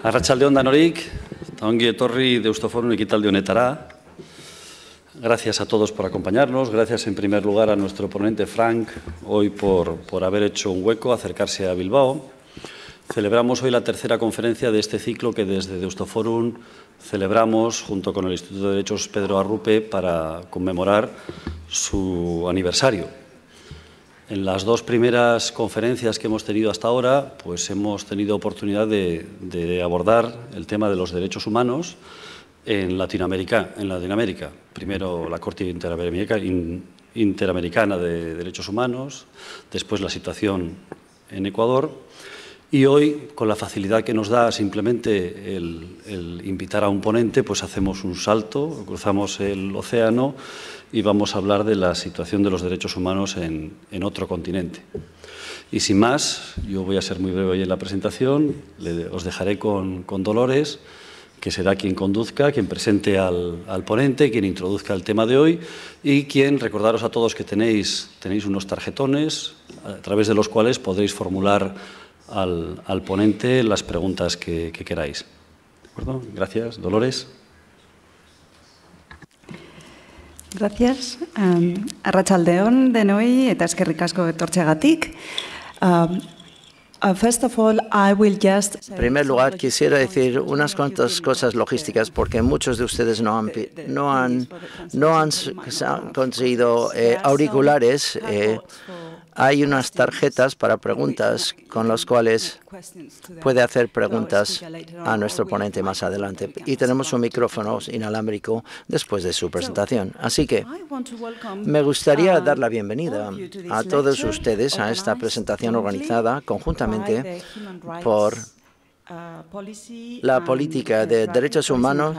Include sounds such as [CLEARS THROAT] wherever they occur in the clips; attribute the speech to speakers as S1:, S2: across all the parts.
S1: Arratsaldeon danorik, eta ongi etorri Deustoforum ekitaldi honetara. Gracias a todos por acompañarnos. Gracias en primer lugar a nuestro ponente Frank hoy por, por haber hecho un hueco, acercarse a Bilbao. Celebramos hoy la tercera conferencia de este ciclo que desde Deustoforum celebramos junto con el Instituto de Derechos Pedro Arrupe para conmemorar su aniversario. En las dos primeras conferencias que hemos tenido hasta ahora, pues hemos tenido oportunidad de, abordar el tema de los derechos humanos en Latinoamérica. En Latinoamérica. Primero la Corte Interamericana, Interamericana de Derechos Humanos, después la situación en Ecuador y hoy, con la facilidad que nos da simplemente el, el, invitar a un ponente, pues hacemos un salto, cruzamos el océano y vamos a hablar de la situación de los derechos humanos en, en otro continente. Y sin más, yo voy a ser muy breve hoy en la presentación, le, os dejaré con, con, Dolores, que será quien conduzca, quien presente al, al, ponente, quien introduzca el tema de hoy y quien, recordaros a todos que tenéis, tenéis unos tarjetones a través de los cuales podréis formular al, al ponente las preguntas que, que queráis. ¿De acuerdo? Gracias. Dolores.
S2: Gracias. Um, Arratsaldeon denoi eta eskerrik asko etortzeagatik. Um, first of all, I will just
S3: en primer lugar, quisiera decir unas cuantas cosas logísticas porque muchos de ustedes no han, no han, no han conseguido eh, auriculares. Eh, hay unas tarjetas para preguntas con las cuales puede hacer preguntas a nuestro ponente más adelante. Y tenemos un micrófono inalámbrico después de su presentación. Así que me gustaría dar la bienvenida a todos ustedes a esta presentación organizada conjuntamente por la política de derechos humanos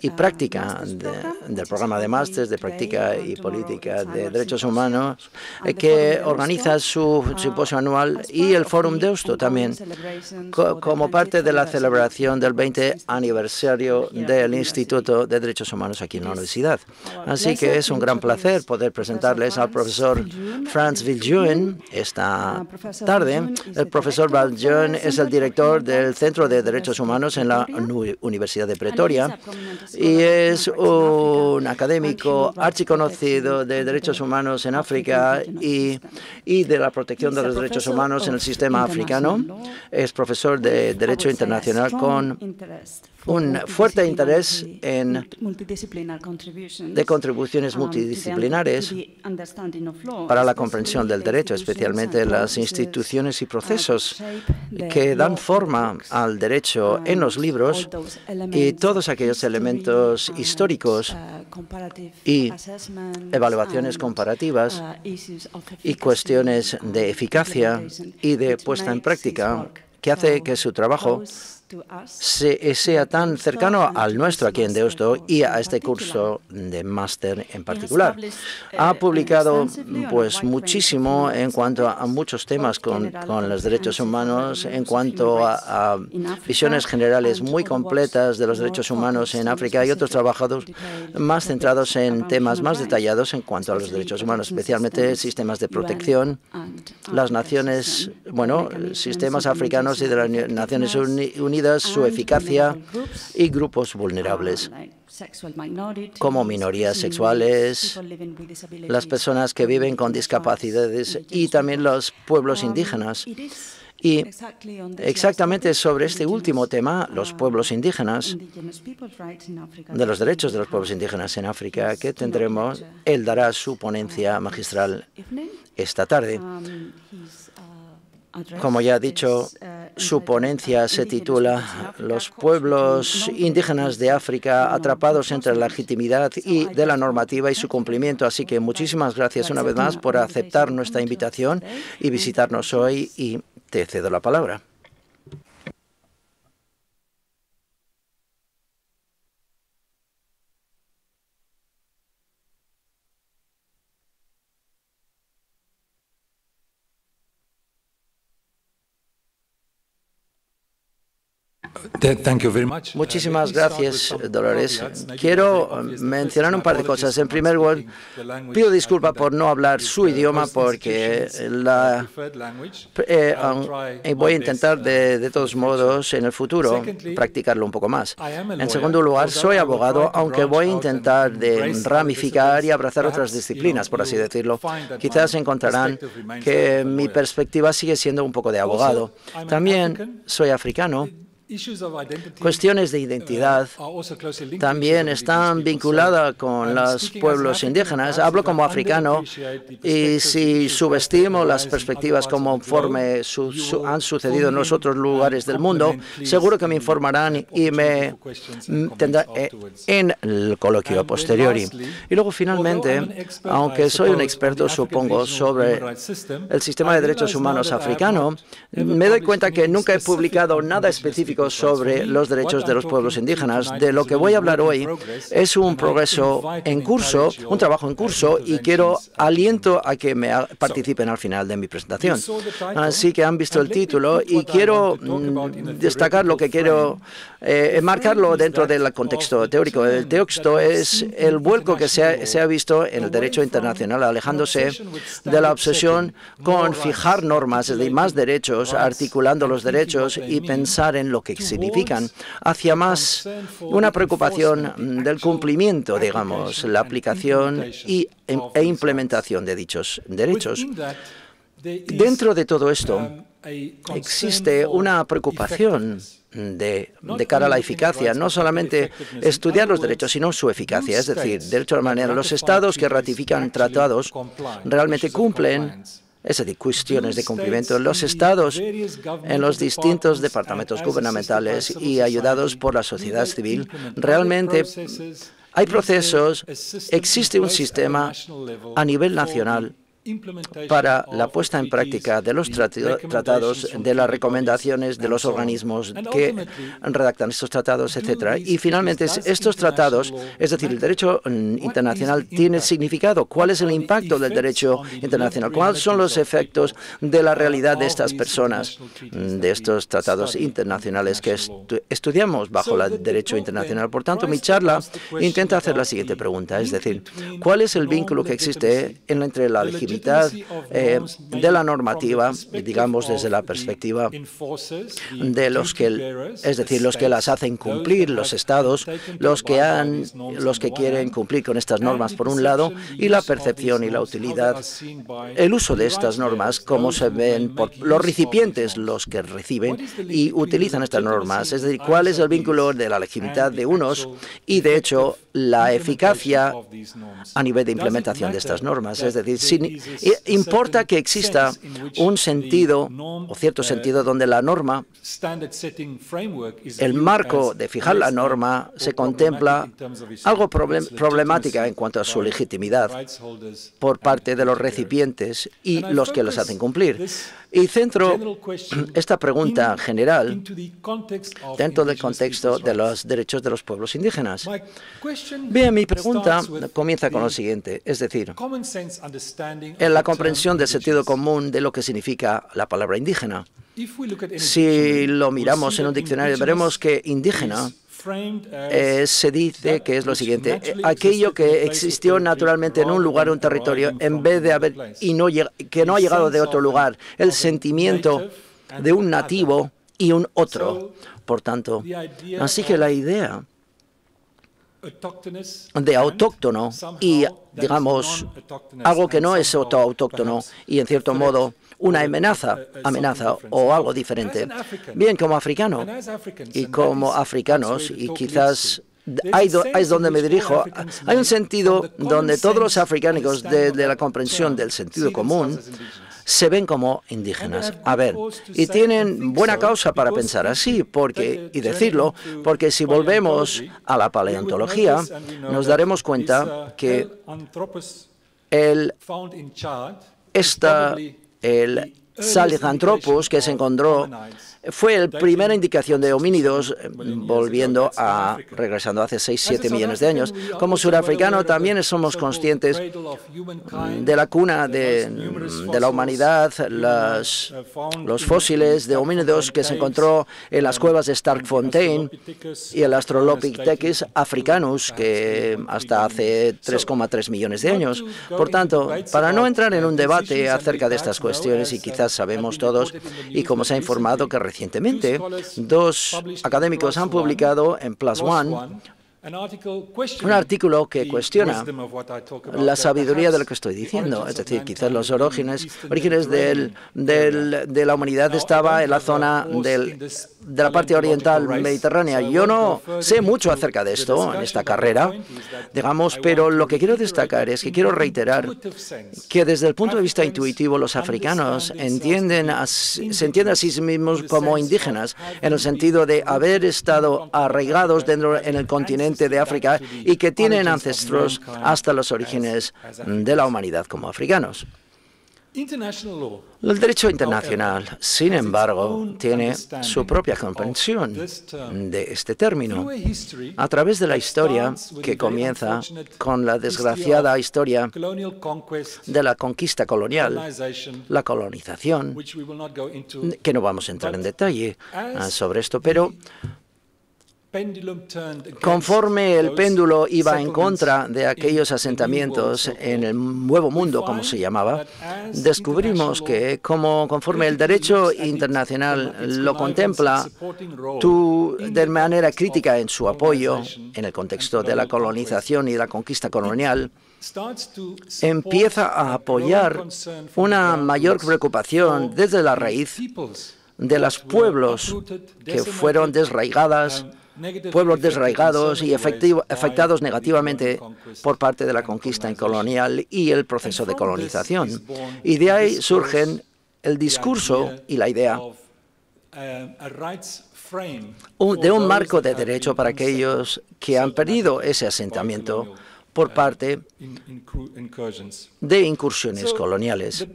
S3: y práctica de, del programa de máster de práctica y política de derechos humanos que organiza su simposio anual y el Fórum Deusto también co como parte de la celebración del 20 aniversario del Instituto de Derechos Humanos aquí en la universidad. Así que es un gran placer poder presentarles al profesor Franz Viljoen esta tarde. El profesor Viljoen es el director del Centro Centro de Derechos Humanos en la Universidad de Pretoria y es un académico archiconocido de derechos humanos en África y, y de la protección de los derechos humanos en el sistema africano. Es profesor de Derecho Internacional con un fuerte interés en de contribuciones multidisciplinares para la comprensión del derecho, especialmente las instituciones y procesos que dan forma al derecho en los libros y todos aquellos elementos históricos y evaluaciones comparativas y cuestiones de eficacia y de puesta en práctica que hace que su trabajo se, sea tan cercano al nuestro aquí en Deusto y a este curso de máster en particular. Ha publicado pues muchísimo en cuanto a muchos temas con, con los derechos humanos, en cuanto a, a, visiones generales muy completas de los derechos humanos en África y otros trabajos más centrados en temas más detallados en cuanto a los derechos humanos, especialmente sistemas de protección, las naciones, bueno, sistemas africanos y de las Naciones Unidas su eficacia y grupos vulnerables como minorías sexuales, las personas que viven con discapacidades y también los pueblos indígenas. Y exactamente sobre este último tema, los pueblos indígenas, de los derechos de los pueblos indígenas en África, que tendremos, él dará su ponencia magistral esta tarde. Como ya ha dicho, su ponencia se titula Los pueblos indígenas de África atrapados entre la legitimidad y de la normativa y su cumplimiento. Así que muchísimas gracias una vez más por aceptar nuestra invitación y visitarnos hoy y te cedo la palabra. Muchísimas gracias, Dolores. Quiero mencionar un par de cosas. En primer lugar, pido disculpas por no hablar su idioma porque la, eh, um, voy a intentar de, todos modos en el futuro practicarlo un poco más. En segundo lugar, soy abogado, aunque voy a intentar ramificar y abrazar otras disciplinas, por así decirlo. Quizás encontrarán que mi perspectiva sigue siendo un poco de abogado. También soy africano Cuestiones de identidad también están vinculadas con los pueblos indígenas. Hablo como africano y si subestimo las perspectivas conforme han sucedido en los otros lugares del mundo, seguro que me informarán y me tendrán eh, en el coloquio posterior. Y luego, finalmente, aunque soy un experto, supongo, sobre el sistema de derechos humanos africano, me doy cuenta que nunca he publicado nada específico sobre los derechos de los pueblos indígenas. De lo que voy a hablar hoy es un progreso en curso, un trabajo en curso, y quiero aliento a que me participen al final de mi presentación. Así que han visto el título y quiero mm, destacar lo que quiero eh, enmarcarlo dentro del contexto teórico. El texto es el vuelco que se ha, visto en el derecho internacional, alejándose de la obsesión con fijar normas de más derechos, articulando los derechos y pensar en lo que significan, hacia más una preocupación del cumplimiento, digamos, la aplicación y, e implementación de dichos derechos. Dentro de todo esto existe una preocupación de, de, cara a la eficacia, no solamente estudiar los derechos, sino su eficacia. Es decir, de otra manera, los estados que ratifican tratados realmente cumplen es decir, cuestiones de cumplimiento. Los estados en los distintos departamentos gubernamentales y ayudados por la sociedad civil, realmente hay procesos, existe un sistema a nivel nacional para la puesta en práctica de los tratados, de las recomendaciones de los organismos que redactan estos tratados, etcétera. Y finalmente, estos tratados, es decir, el derecho mm, internacional tiene significado. ¿Cuál es el impacto del derecho internacional? ¿Cuáles son los efectos de la realidad de estas personas, mm, de estos tratados internacionales que estudiamos bajo el derecho internacional? Por tanto, mi charla intenta hacer la siguiente pregunta, es decir, ¿cuál es el vínculo que existe entre la legislación eh, de la normativa, digamos desde la perspectiva de los que, es decir, los que las hacen cumplir, los estados, los que han, los que quieren cumplir con estas normas por un lado, y la percepción y la utilidad, el uso de estas normas, como se ven por los recipientes, los que reciben y utilizan estas normas, es decir, cuál es el vínculo de la legitimidad de unos y, de hecho, la eficacia a nivel de implementación de estas normas. Es decir, sin, Importa que exista un sentido o cierto sentido donde la norma, el marco de fijar la norma, se contempla algo problemática en cuanto a su legitimidad por parte de los recipientes y los que las hacen cumplir. Y centro [CLEARS THROAT] esta pregunta general dentro del contexto de los derechos de los pueblos indígenas. Bien, mi pregunta comienza con lo siguiente, es decir, en la comprensión del sentido común de lo que significa la palabra indígena. Si lo miramos en un diccionario, veremos que indígena eh, se dice que es lo siguiente, aquello que existió naturalmente en un lugar, un territorio, en vez de haber, y no, que no ha llegado de otro lugar, el sentimiento de un nativo y un otro. Por tanto, así que la idea de autóctono y, digamos, algo que no es autóctono y, en cierto modo, una amenaza, amenaza o algo diferente. Bien, como africano y como africanos, y quizás ahí, es donde me dirijo, hay un sentido donde todos los africanos, desde la comprensión del sentido común, se ven como indígenas. A ver, y tienen buena causa para pensar así, porque y decirlo, porque si volvemos a la paleontología, nos daremos cuenta que el, esta, el Sahelanthropus, que se encontró fue la primera indicación de homínidos, eh, volviendo a, regresando hace 6-7 millones de años. Como surafricano también somos conscientes de la cuna de, la humanidad, las, los fósiles de homínidos que se encontró en las cuevas de Starkfontein y el Australopithecus africanus, que hasta hace 3,3 millones de años. Por tanto, para no entrar en un debate acerca de estas cuestiones, y quizás sabemos todos, y como se ha informado que Recientemente, dos académicos han publicado en Plus One un artículo que cuestiona la sabiduría de lo que estoy diciendo. Es decir, quizás los orígenes, orígenes del, de la humanidad estaba en la zona del, de la parte oriental mediterránea. Yo no sé mucho acerca de esto en esta carrera, digamos, pero lo que quiero destacar es que quiero reiterar que desde el punto de vista intuitivo los africanos entienden se entienden a sí mismos como indígenas en el sentido de haber estado arraigados dentro en el continente de África y que tienen ancestros hasta los orígenes de la humanidad como africanos. El derecho internacional, sin embargo, tiene su propia comprensión de este término. A través de la historia que comienza con la desgraciada historia de la conquista colonial, la colonización, que no vamos a entrar en detalle sobre esto, pero Conforme el péndulo iba en contra de aquellos asentamientos en el Nuevo Mundo, como se llamaba, descubrimos que, como conforme el derecho internacional lo contempla, tú, de manera crítica en su apoyo, en el contexto de la colonización y la conquista colonial, empieza a apoyar una mayor preocupación desde la raíz de los pueblos que fueron desraigadas pueblos desraigados y afectados negativamente por parte de la conquista colonial y el proceso de colonización. Y de ahí surgen el discurso y la idea de un marco de derecho para aquellos que han perdido ese asentamiento por parte de incursiones coloniales.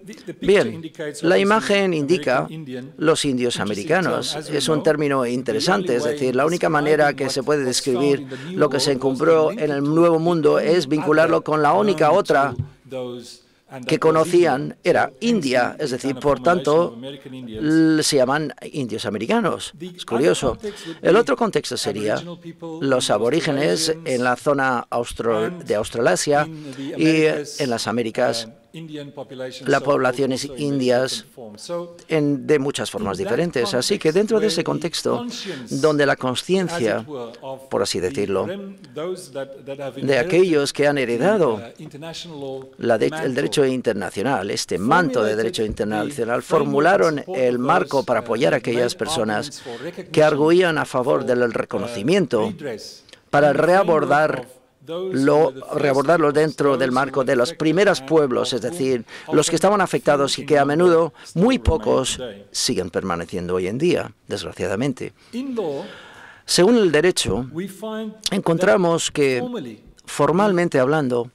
S3: Bien, la imagen indica los indios americanos. Es un término interesante, es decir, la única manera que se puede describir lo que se encumbró en el Nuevo Mundo es vincularlo con la única otra que conocían era India, es decir, por tanto, se llaman indios americanos. Es curioso. El otro contexto sería los aborígenes en la zona de Australasia y en las Américas las poblaciones indias en, de muchas formas diferentes. Así que dentro de ese contexto, donde la conciencia, por así decirlo, de aquellos que han heredado uh, el derecho internacional, este manto de derecho internacional, formularon el marco para apoyar a aquellas personas que arguían a favor del reconocimiento para reabordar lo, reabordarlo dentro del marco de los primeros pueblos, es decir, los que estaban afectados y que a menudo muy pocos siguen permaneciendo hoy en día, desgraciadamente. Según el derecho, encontramos que formalmente hablando,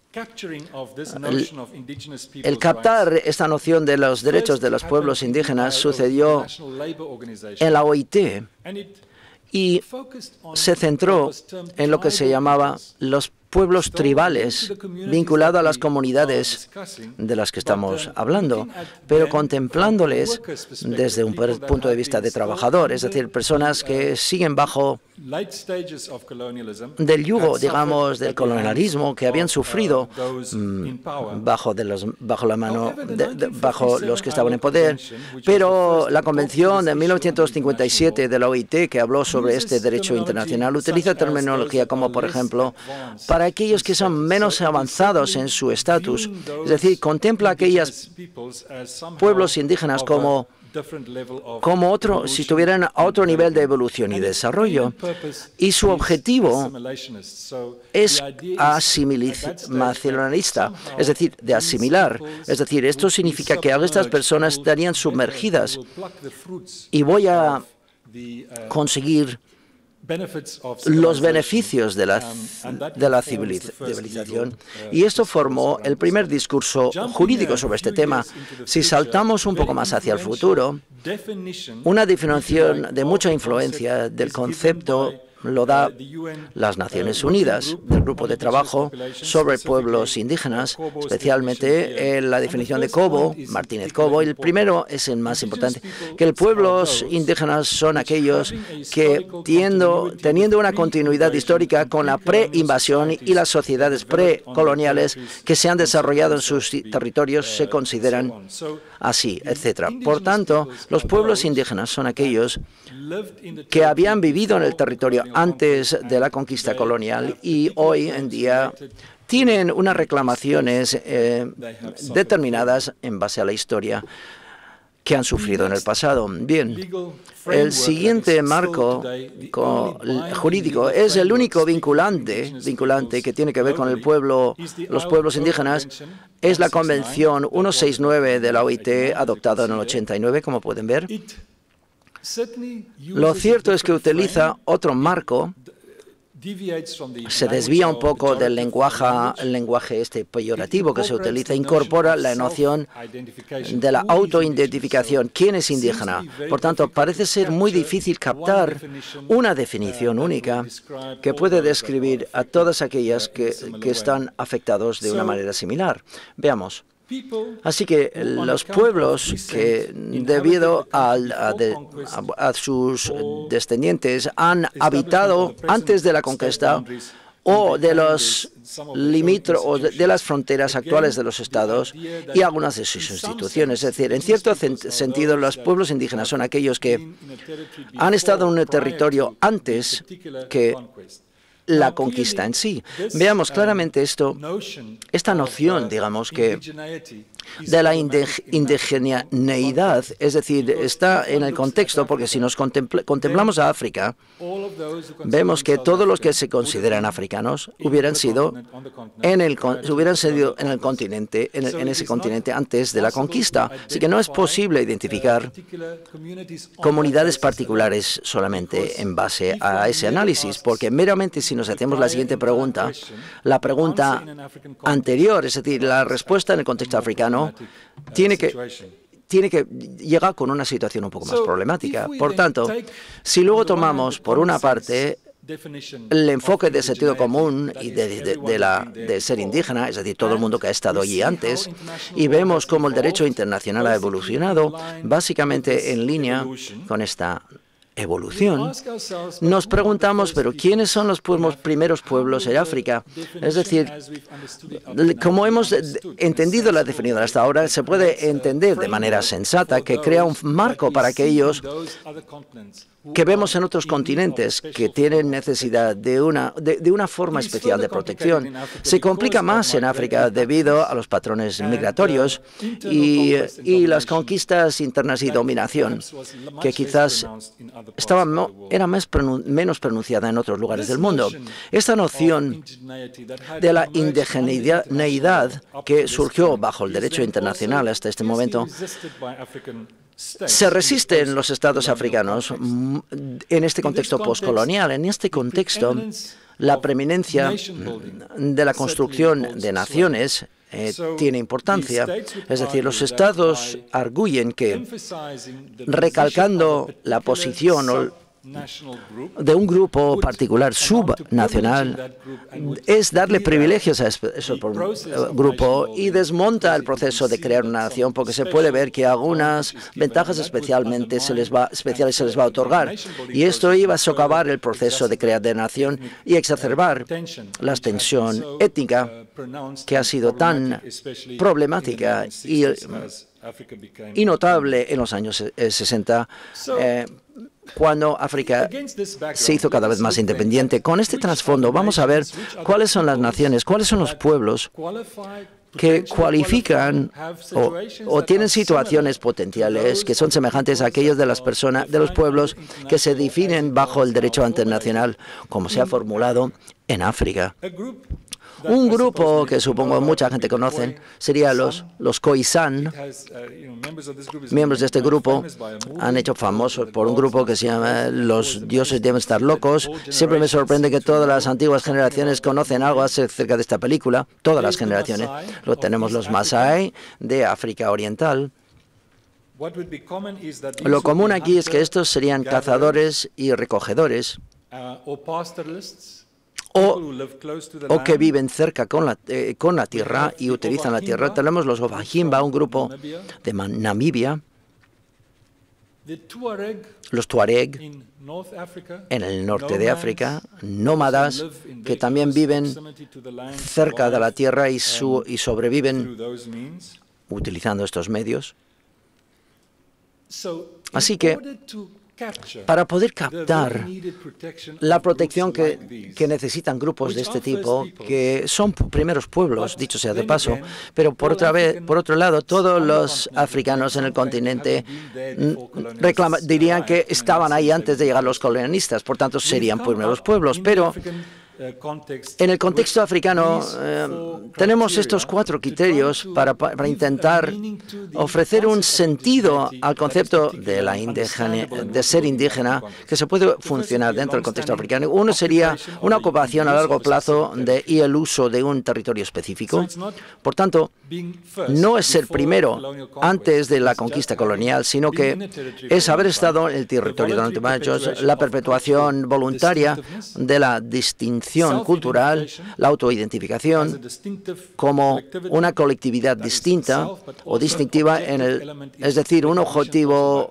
S3: el, captar esta noción de los derechos de los pueblos indígenas sucedió en la OIT y se centró en lo que se llamaba los pueblos tribales vinculados a las comunidades de las que estamos hablando, pero contemplándoles desde un punto de vista de trabajador, es decir, personas que siguen bajo del yugo, digamos, del colonialismo que habían sufrido mm, bajo, de los, bajo la mano, bajo los que estaban en poder. Pero la Convención de 1957 de la OIT, que habló sobre este derecho internacional, utiliza terminología como, por ejemplo, para aquellos que son menos avanzados en su estatus, es decir, contempla a aquellos pueblos indígenas como como otro, si tuvieran otro nivel de evolución y desarrollo. Y su objetivo es asimilacionalista, es decir, de asimilar. Es decir, esto significa que estas personas estarían sumergidas y voy a conseguir los beneficios de la, de la civilización. y esto formó el primer discurso jurídico sobre este tema. Si saltamos un poco más hacia el futuro, una definición de mucha influencia del concepto lo da las Naciones Unidas, del Grupo de Trabajo sobre Pueblos Indígenas, especialmente en la definición de Cobo, Martínez Cobo. El primero es el más importante, que los pueblos indígenas son aquellos que teniendo una continuidad histórica con la pre-invasión y las sociedades precoloniales que se han desarrollado en sus territorios se consideran así, etc. Por tanto, los pueblos indígenas son aquellos que habían vivido en el territorio antes de la conquista colonial y hoy en día tienen unas reclamaciones eh, determinadas en base a la historia que han sufrido en el pasado. Bien, el siguiente marco jurídico es el único vinculante, vinculante que tiene que ver con el pueblo, los pueblos indígenas, es la Convención 169 de la OIT adoptada en el 89, como pueden ver. Lo cierto es que utiliza otro marco se desvía un poco del lenguaje, el lenguaje este peyorativo que se utiliza, incorpora la noción de la autoidentificación. ¿Quién es indígena? Por tanto, parece ser muy difícil captar una definición única que puede describir a todas aquellas que, que están afectados de una manera similar. Veamos. Así que los pueblos que, debido a, sus descendientes, han habitado antes de la conquista o de los limítrofes de las fronteras actuales de los estados y algunas de sus instituciones. Es decir, en cierto sentido, los pueblos indígenas son aquellos que han estado en un territorio antes que la conquista en sí. Veamos claramente esto, esta noción, digamos, que de la indigeneidad, es decir, está en el contexto, porque si nos contemplamos a África, vemos que todos los que se consideran africanos hubieran sido en el, hubieran sido en el continente, en, ese continente antes de la conquista. Así que no es posible identificar comunidades particulares solamente en base a ese análisis, porque meramente si nos hacemos la siguiente pregunta, la pregunta anterior, es decir, la respuesta en el contexto africano, tiene que tiene que llegar con una situación un poco más problemática. Por tanto, si luego tomamos, por una parte, el enfoque de sentido común y de, la, de, ser indígena, es decir, todo el mundo que ha estado allí antes, y vemos cómo el derecho internacional ha evolucionado básicamente en línea con esta evolución, nos preguntamos, pero ¿quiénes son los primeros pueblos en África? Es decir, como hemos entendido la definición hasta ahora, se puede entender de manera sensata que crea un marco para aquellos que vemos en otros continentes que tienen necesidad de una, de, una forma especial de protección. Se complica más en África debido a los patrones migratorios y, y las conquistas internas y dominación, que quizás estaba, era más menos pronunciada en otros lugares del mundo. Esta noción de la indigeneidad que surgió bajo el derecho internacional hasta este momento se resisten los estados africanos mm, en este contexto postcolonial. En este contexto, la preeminencia de la construcción de naciones eh, tiene importancia. Es decir, los estados arguyen que, recalcando la posición o de un grupo particular subnacional es darle privilegios a ese grupo y desmonta el proceso de crear una nación porque se puede ver que algunas ventajas especialmente se les va, especiales se les va a otorgar. y esto iba a socavar el proceso de crear de nación y exacerbar la tensión étnica que ha sido tan problemática y, y notable en los años 60 cuando África se hizo cada vez más independiente. Con este trasfondo vamos a ver cuáles son las naciones, cuáles son los pueblos que cualifican o, tienen situaciones potenciales que son semejantes a aquellos de las personas, de los pueblos que se definen bajo el derecho internacional, como se ha formulado en África Un grupo que supongo mucha gente conoce sería los, los Khoisan. Miembros de este grupo han hecho famosos por un grupo que se llama Los dioses deben estar locos. Siempre me sorprende que todas las antiguas generaciones conocen algo acerca de esta película. Todas las generaciones. Lo tenemos los Masai de África Oriental. Lo común aquí es que estos serían cazadores y recogedores o, que viven cerca con la, eh, con la tierra y utilizan la tierra. Tenemos los Ovahimba, un grupo de Namibia, los Tuareg en el norte de África, nómadas que también viven cerca de la tierra y, su, y sobreviven utilizando estos medios. Así que para poder captar la protección que, necesitan grupos de este tipo, que son primeros pueblos, dicho sea de paso, pero por otra vez, por otro lado, todos los africanos en el continente dirían que estaban ahí antes de llegar los colonialistas, por tanto serían primeros pueblos, pero en el contexto africano eh, tenemos estos cuatro criterios para, intentar ofrecer un sentido al concepto de, la de ser indígena que se puede funcionar dentro del contexto africano. Uno sería una ocupación a largo plazo de, y el uso de un territorio específico. Por tanto, no es ser primero antes de la conquista colonial, sino que es haber estado en el territorio durante años, la perpetuación voluntaria de la distinción cultural, la autoidentificación como una colectividad distinta o distintiva en el, es decir, un objetivo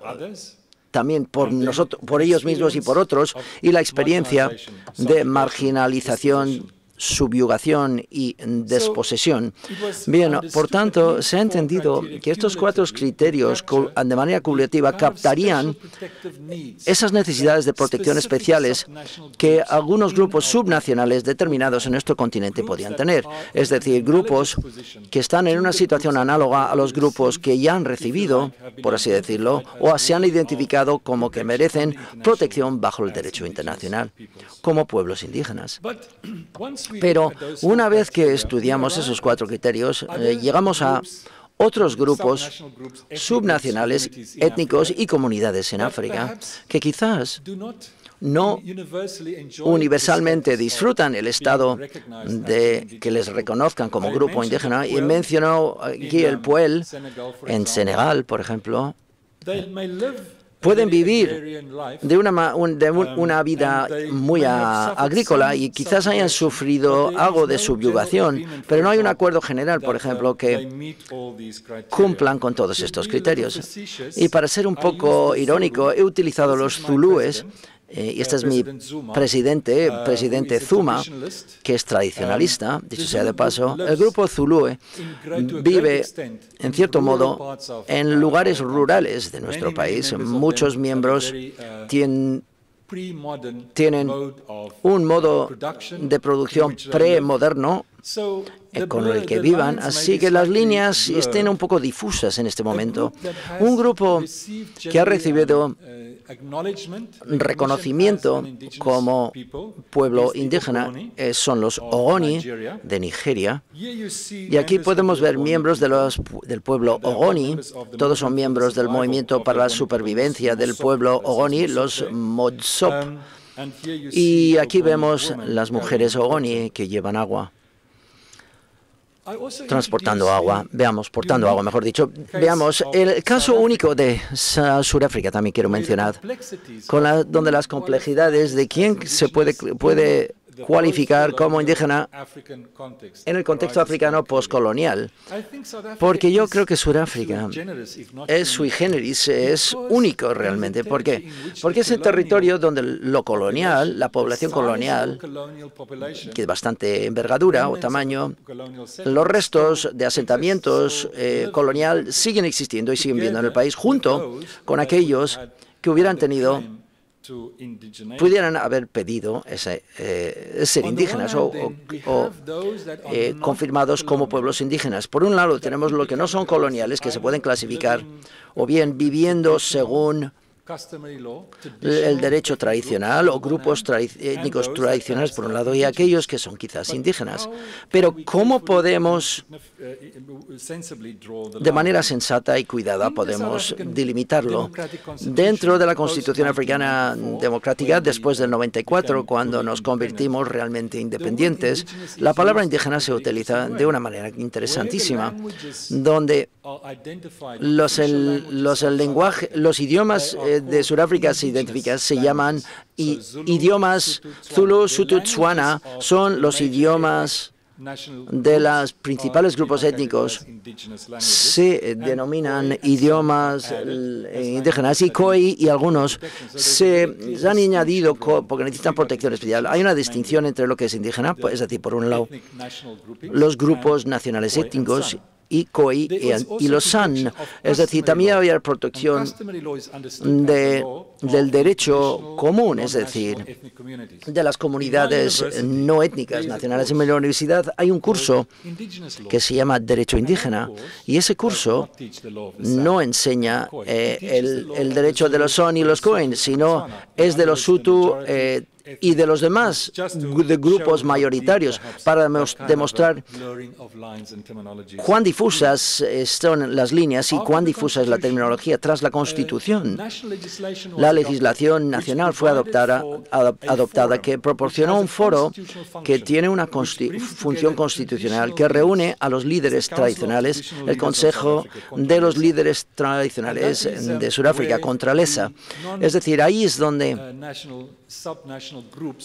S3: también por nosotros, por ellos mismos y por otros, y la experiencia de marginalización subyugación y desposesión. Bien, por tanto, se ha entendido que estos cuatro criterios de manera cumulativa captarían esas necesidades de protección especiales que algunos grupos subnacionales determinados en nuestro continente podían tener. Es decir, grupos que están en una situación análoga a los grupos que ya han recibido, por así decirlo, o se han identificado como que merecen protección bajo el derecho internacional, como pueblos indígenas. Pero una vez que estudiamos esos cuatro criterios, eh, llegamos a otros grupos subnacionales, étnicos y comunidades en África que quizás no universalmente disfrutan el estado de que les reconozcan como grupo indígena. Y mencionó aquí el Puel en Senegal, por ejemplo pueden vivir de una, una vida muy agrícola y quizás hayan sufrido algo de subyugación, pero no hay un acuerdo general, por ejemplo, que cumplan con todos estos criterios. Y para ser un poco irónico, he utilizado los zulúes eh, y este es mi presidente, uh, presidente Zuma, que es tradicionalista, dicho sea de paso. El grupo Zulúe vive, en cierto modo, en lugares rurales de nuestro país. Muchos miembros uh, tienen tienen un modo de producción premoderno eh, con el que vivan, así que las líneas estén un poco difusas en este momento. Un grupo que ha recibido reconocimiento como pueblo indígena son los Ogoni de Nigeria. Y aquí podemos ver miembros de los, del pueblo Ogoni, todos son miembros del movimiento para la supervivencia del pueblo Ogoni, los Modsop. Y aquí vemos las mujeres Ogoni que llevan agua transportando agua, veamos, portando agua, mejor dicho. Veamos, el caso único de Sudáfrica también quiero mencionar, con la, donde las complejidades de quién se puede, puede cualificar como indígena en el contexto africano postcolonial. Porque yo creo que Sudáfrica es sui generis, es único realmente. ¿Por qué? Porque es el territorio donde lo colonial, la población colonial, que es bastante envergadura o tamaño, los restos de asentamientos eh, colonial siguen existiendo y siguen viendo en el país, junto con aquellos que hubieran tenido pudieran haber pedido ese, eh, ser indígenas o, eh, confirmados como pueblos indígenas. Por un lado tenemos lo que no son coloniales, que se pueden clasificar o bien viviendo según el derecho tradicional o grupos étnicos tradicionales por un lado y aquellos que son quizás indígenas. Pero ¿cómo podemos, de manera sensata y cuidada, podemos delimitarlo? Dentro de la Constitución Africana Democrática, después del 94, cuando nos convertimos realmente independientes, la palabra indígena se utiliza de una manera interesantísima, donde los, los, el lenguaje, los idiomas eh, de Sudáfrica se identifican, se llaman idiomas. Zulu, Sutu, Tswana, son los idiomas de los principales grupos étnicos. Se denominan idiomas eh, indígenas. Y COI y algunos se han añadido porque necesitan protección especial. Hay una distinción entre lo que es indígena, pues, es decir, por un lado, los grupos nacionales étnicos y COI y, los SAN. Es decir, también había protección de, del derecho común, es decir, de las comunidades no étnicas nacionales. En la universidad hay un curso que se llama Derecho Indígena y ese curso no enseña eh, el, derecho de los SON y los COIN, sino es de los SUTU, eh, y de los demás de grupos mayoritarios para demostrar cuán difusas son las líneas y cuán difusa es la terminología tras la Constitución. La legislación nacional fue adoptada que proporcionó un foro que tiene una función constitucional que reúne a los líderes tradicionales, el Consejo de los líderes tradicionales de Sudáfrica contra LESA. Es decir, ahí es donde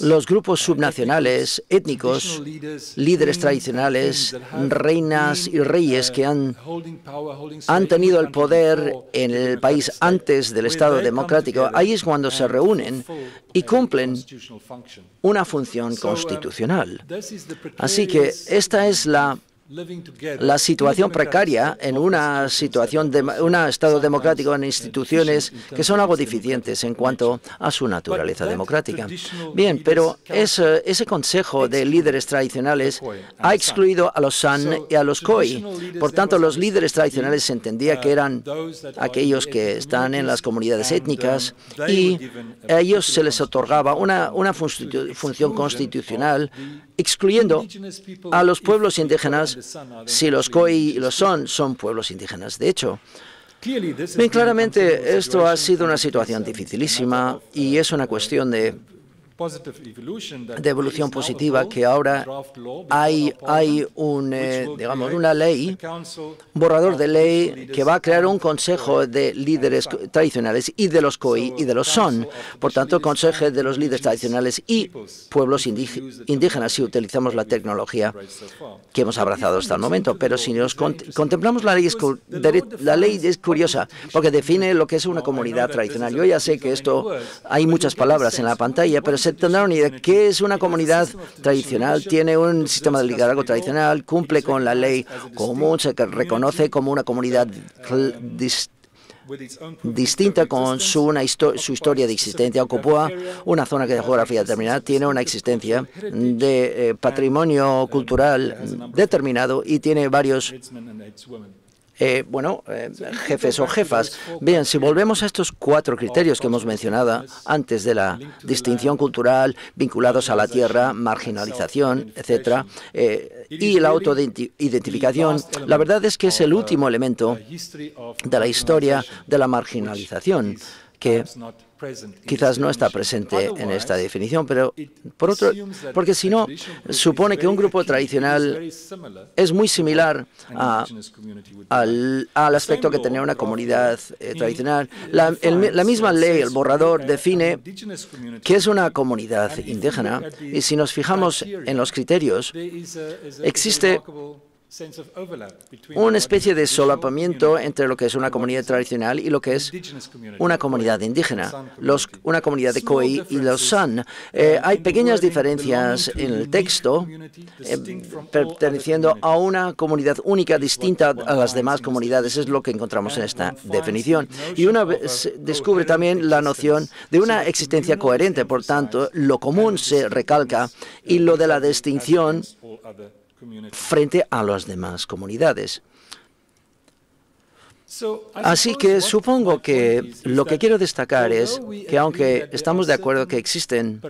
S3: los grupos subnacionales, étnicos, líderes tradicionales, reinas y reyes que han, han tenido el poder en el país antes del Estado democrático, ahí es cuando se reúnen y cumplen una función constitucional. Así que esta es la la situación precaria en una situación de un Estado democrático en instituciones que son algo deficientes en cuanto a su naturaleza democrática. Bien, pero ese, ese Consejo de Líderes Tradicionales ha excluido a los San y a los KOI. Por tanto, los líderes tradicionales se entendía que eran aquellos que están en las comunidades étnicas y a ellos se les otorgaba una, una función constitucional excluyendo a los pueblos indígenas si los COI y los SON son pueblos indígenas. De hecho, bien claramente esto ha sido una situación dificilísima y es una cuestión de de evolución positiva que ahora hay, hay un, eh, digamos, una ley, borrador de ley que va a crear un consejo de líderes tradicionales y de los COI y de los SON. Por tanto, consejo de los líderes tradicionales y pueblos indígenas si utilizamos la tecnología que hemos abrazado hasta el momento. Pero si nos contemplamos la ley, es, la ley es curiosa porque define lo que es una comunidad tradicional. Yo ya sé que esto hay muchas palabras en la pantalla, pero se qué es una comunidad tradicional, tiene un sistema de liderazgo tradicional, cumple con la ley común, se reconoce como una comunidad distinta con su, su historia de existencia. Ocupa una zona que de geografía determinada, tiene una existencia de eh, patrimonio cultural determinado y tiene varios eh, bueno, eh, jefes o jefas. Bien, si volvemos a estos cuatro criterios que hemos mencionado antes de la distinción cultural, vinculados a la tierra, marginalización, etcétera, eh, y la autoidentificación, la verdad es que es el último elemento de la historia de la marginalización que quizás no está presente en esta definición, pero por otro, porque si no, supone que un grupo tradicional es muy similar al, aspecto que tenía una comunidad eh, tradicional. La, la misma ley, el borrador, define qué es una comunidad indígena y si nos fijamos en los criterios, existe una especie de solapamiento entre lo que es una comunidad tradicional y lo que es una comunidad indígena, los, una comunidad de Khoi y los San. Eh, hay pequeñas diferencias en el texto eh, perteneciendo a una comunidad única distinta a las demás comunidades, es lo que encontramos en esta definición. Y una vez descubre también la noción de una existencia coherente, por tanto, lo común se recalca y lo de la distinción frente a las demás comunidades. Así que supongo que lo que quiero destacar es que aunque estamos de acuerdo que existen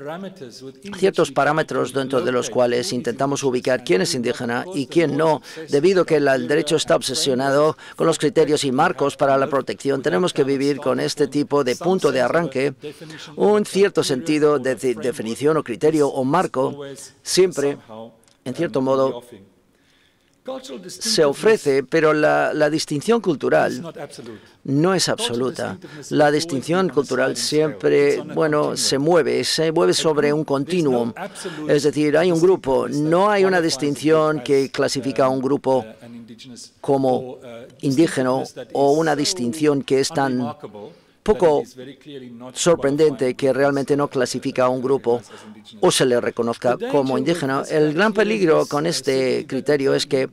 S3: ciertos parámetros dentro de los cuales intentamos ubicar quién es indígena y quién no, debido a que el derecho está obsesionado con los criterios y marcos para la protección, tenemos que vivir con este tipo de punto de arranque, un cierto sentido de definición o criterio o marco, siempre, en cierto modo, se ofrece, pero la, distinción cultural no es absoluta. La distinción cultural siempre, bueno, se mueve, se mueve sobre un continuum. Es decir, hay un grupo, no hay una distinción que clasifica a un grupo como indígena o una distinción que es tan poco sorprendente que realmente no clasifica a un grupo o se le reconozca como indígena. El gran peligro con este criterio es que,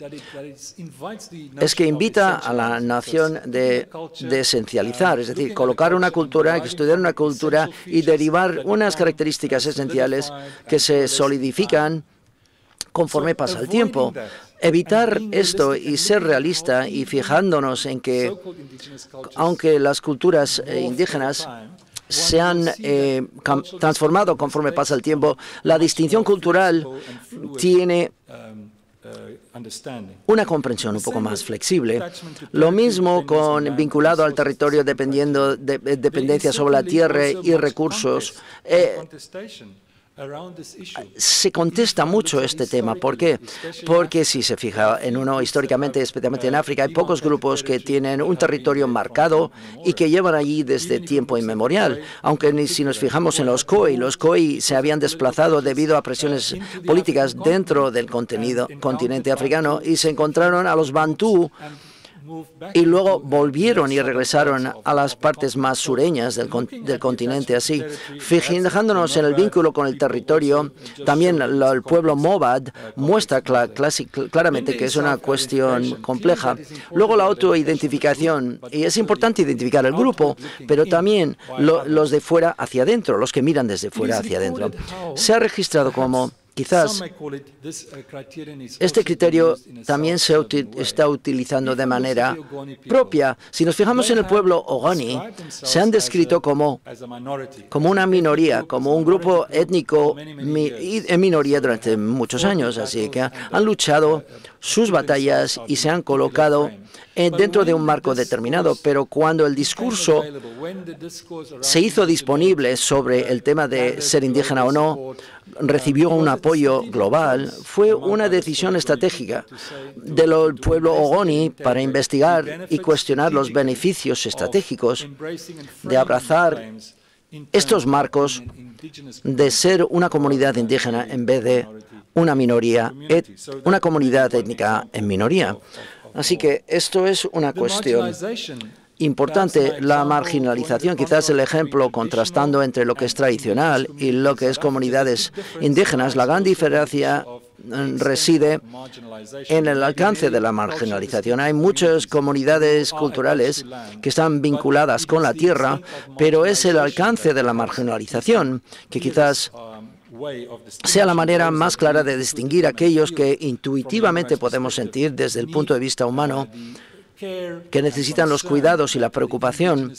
S3: es que invita a la nación de, de esencializar, es decir, colocar una cultura, estudiar una cultura y derivar unas características esenciales que se solidifican conforme pasa el tiempo. Evitar esto y ser realista y fijándonos en que, aunque las culturas eh, indígenas se han eh, transformado conforme pasa el tiempo, la distinción cultural tiene una comprensión un poco más flexible. Lo mismo con vinculado al territorio dependiendo de, dependencia sobre la tierra y recursos. Eh, se contesta mucho este tema. ¿Por qué? Porque si se fija en uno históricamente, especialmente en África, hay pocos grupos que tienen un territorio marcado y que llevan allí desde tiempo inmemorial. Aunque si nos fijamos en los COI, los COI se habían desplazado debido a presiones políticas dentro del continente africano y se encontraron a los Bantú y luego volvieron y regresaron a las partes más sureñas del, continente. Así, fijándonos en el vínculo con el territorio, también el pueblo Mobad muestra claramente que es una cuestión compleja. Luego la autoidentificación, y es importante identificar el grupo, pero también los de fuera hacia adentro, los que miran desde fuera hacia adentro. Se ha registrado como Quizás uh, este criterio también se está utilizando de manera propia. Si nos fijamos en el pueblo Ogoni, se han descrito como, como una minoría, como un grupo étnico en minoría durante muchos años. Así que han luchado sus batallas y se han colocado eh, dentro de un marco determinado, pero cuando el discurso se hizo disponible sobre el tema de ser indígena o no, recibió un apoyo global, fue una decisión estratégica del pueblo Ogoni para investigar y cuestionar los beneficios estratégicos de abrazar estos marcos de ser una comunidad indígena en vez de una minoría, una comunidad étnica en minoría. Así que esto es una cuestión importante. La marginalización, quizás el ejemplo contrastando entre lo que es tradicional y lo que es comunidades indígenas, la gran diferencia mm, reside en el alcance de la marginalización. Hay muchas comunidades culturales que están vinculadas con la tierra, pero es el alcance de la marginalización que quizás sea la manera más clara de distinguir aquellos que intuitivamente podemos sentir desde el punto de vista humano que necesitan los cuidados y la preocupación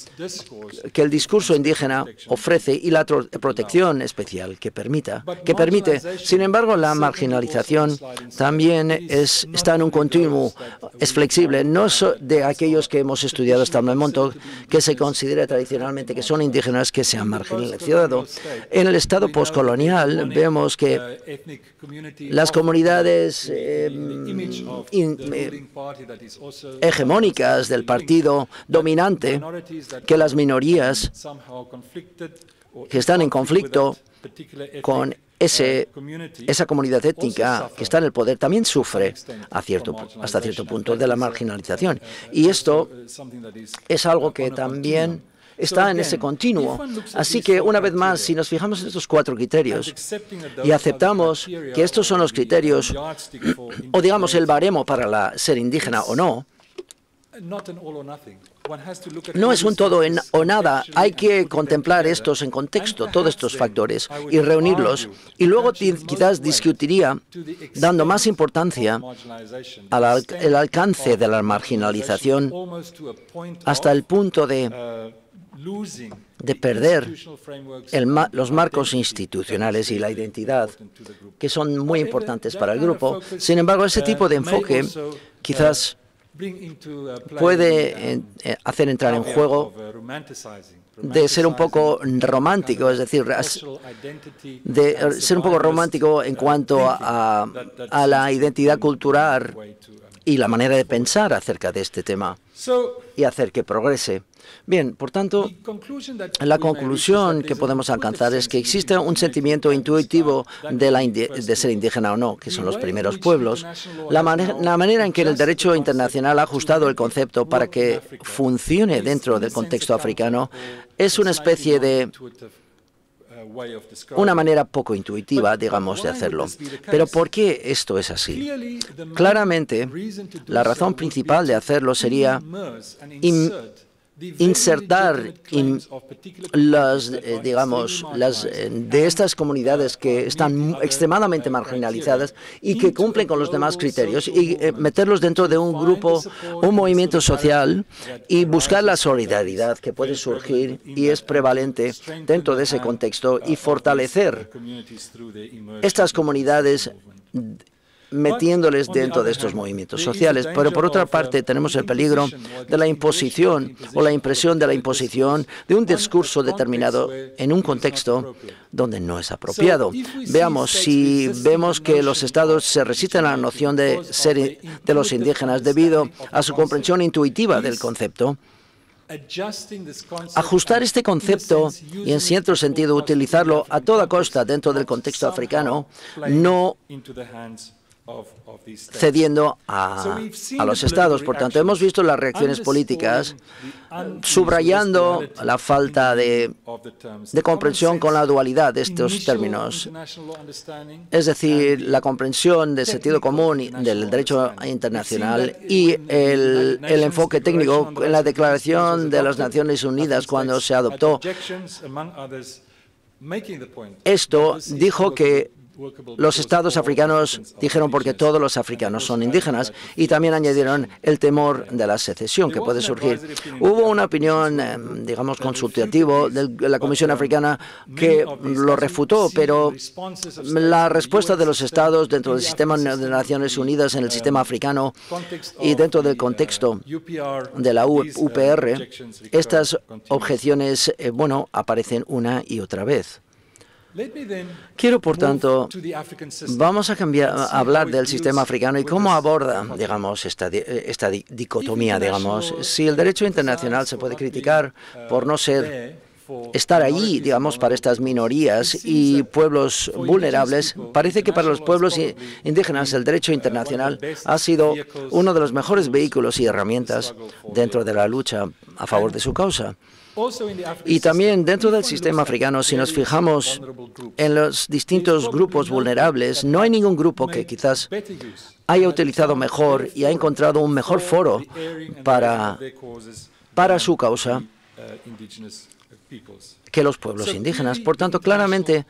S3: que el discurso indígena ofrece y la protección especial que permita, permite. Sin embargo, la marginalización también es, está en un continuo, es flexible, no de aquellos que hemos estudiado hasta el momento que se considera tradicionalmente que son indígenas que se han marginalizado. En el Estado postcolonial vemos que las comunidades eh, del partido dominante que las minorías que están en conflicto con ese, esa comunidad étnica que está en el poder también sufre hasta cierto punto de la marginalización. Y esto es algo que también está en ese continuo. Así que, una vez más, si nos fijamos en estos cuatro criterios y aceptamos que estos son los criterios, o digamos el baremo para la ser indígena o no, No es un todo o nada. Hay que contemplar estos en contexto, todos estos factores, y reunirlos. Y luego quizás discutiría, dando más importancia al alcance de la marginalización hasta el punto de de perder los marcos institucionales y la identidad, que son muy importantes para el grupo. Sin embargo, ese tipo de enfoque quizás puede eh, hacer entrar en juego de ser un poco romántico, es decir, de ser un poco romántico en cuanto a, a la identidad cultural y la manera de pensar acerca de este tema y hacer que progrese. Bien, por tanto, la conclusión que podemos alcanzar es que existe un sentimiento intuitivo de, ser indígena o no, que son los primeros pueblos. La, la manera en que el derecho internacional ha ajustado el concepto para que funcione dentro del contexto africano es una especie de una manera poco intuitiva, digamos, de hacerlo. Pero ¿por qué esto es así? Claramente, la razón principal de hacerlo sería insertar las, eh, digamos, las eh, de estas comunidades que están extremadamente marginalizadas y que cumplen con los demás criterios y eh, meterlos dentro de un grupo, un movimiento social y buscar la solidaridad que puede surgir y es prevalente dentro de ese contexto y fortalecer estas comunidades metiéndoles dentro de estos movimientos sociales. Pero por otra parte tenemos el peligro de la imposición o la impresión de la imposición de un discurso determinado en un contexto donde no es apropiado. Veamos, si vemos que los estados se resisten a la noción de ser de los indígenas debido a su comprensión intuitiva del concepto, Ajustar este concepto y en cierto sentido utilizarlo a toda costa dentro del contexto africano no cediendo a, los estados. Por tanto, hemos visto las reacciones políticas subrayando la falta de, de, comprensión con la dualidad de estos términos. Es decir, la comprensión del sentido común del derecho internacional y el, el enfoque técnico en la Declaración de las Naciones Unidas cuando se adoptó. Esto dijo que los estados africanos dijeron porque todos los africanos son indígenas y también añadieron el temor de la secesión que puede surgir. Hubo una opinión, eh, digamos, consultativa de la Comisión Africana que lo refutó, pero la respuesta de los estados dentro del sistema de Naciones Unidas en el sistema africano y dentro del contexto de la UPR, estas objeciones, eh, bueno, aparecen una y otra vez. Quiero, por tanto, vamos a, cambiar, a hablar del sistema africano y cómo aborda, digamos, esta, esta dicotomía, digamos. Si el derecho internacional se puede criticar por no ser estar allí, digamos, para estas minorías y pueblos vulnerables, parece que para los pueblos indígenas el derecho internacional ha sido uno de los mejores vehículos y herramientas dentro de la lucha a favor de su causa. Y también dentro del sistema africano, si nos fijamos en los distintos grupos vulnerables, no hay ningún grupo que quizás haya utilizado mejor y ha encontrado un mejor foro para, para su causa que los pueblos indígenas. Por tanto, claramente,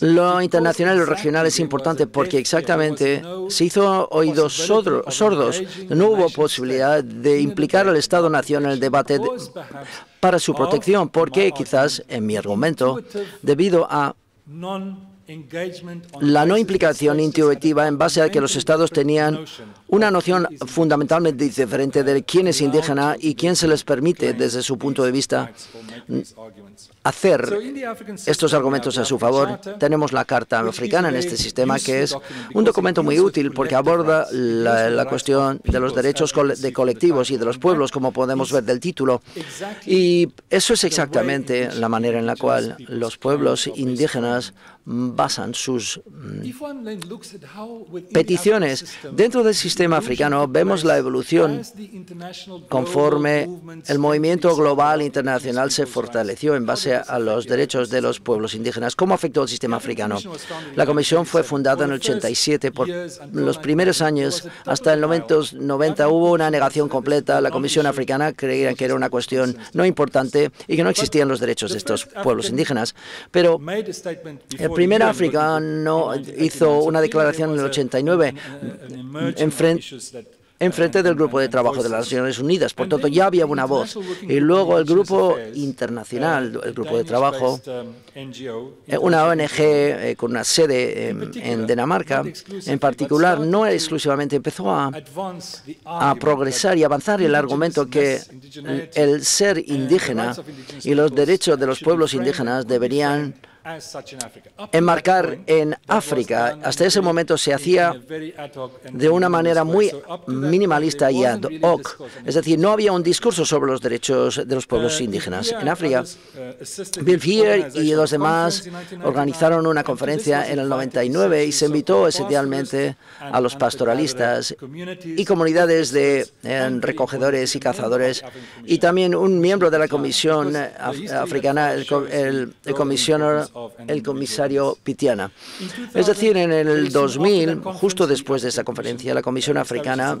S3: lo internacional y lo regional es importante porque exactamente se hizo oídos sordos. No hubo posibilidad de implicar al Estado-Nación en el debate para su protección, porque quizás, en mi argumento, debido a la no implicación intuitiva en base a que los estados tenían una noción fundamentalmente diferente de quién es indígena y quién se les permite, desde su punto de vista, hacer estos argumentos a su favor. Tenemos la Carta Africana en este sistema, que es un documento muy útil porque aborda la, cuestión de los derechos de colectivos y de los pueblos, como podemos ver del título. Y eso es exactamente la manera en la cual los pueblos indígenas basan sus mm, peticiones. Dentro del sistema africano vemos la evolución conforme el movimiento global internacional se fortaleció en base a los derechos de los pueblos indígenas. ¿Cómo afectó el sistema africano? La Comisión fue fundada en el 87. Por los primeros años, hasta el 90, hubo una negación completa. La Comisión Africana creía que era una cuestión no importante y que no existían los derechos de estos pueblos indígenas. Pero el primer África no hizo una declaración en el 89 en frente en frente del Grupo de Trabajo de las Naciones Unidas. Por tanto, ya había una voz. Y luego el Grupo Internacional, el Grupo de Trabajo, eh, una ONG eh, con una sede en, Dinamarca, en particular, no exclusivamente empezó a, a progresar y avanzar el argumento que el ser indígena y los derechos de los pueblos indígenas deberían enmarcar en África. Hasta ese momento se hacía de una manera muy minimalista y ad hoc. Es decir, no había un discurso sobre los derechos de los pueblos indígenas. En África, Bill Fier y los demás organizaron una conferencia en el 99 y se invitó esencialmente a los pastoralistas y comunidades de recogedores y cazadores y también un miembro de la Comisión Africana, el, el, el comisionado el comisario Pitiana. Es decir, en el 2000, justo después de esa conferencia, la Comisión Africana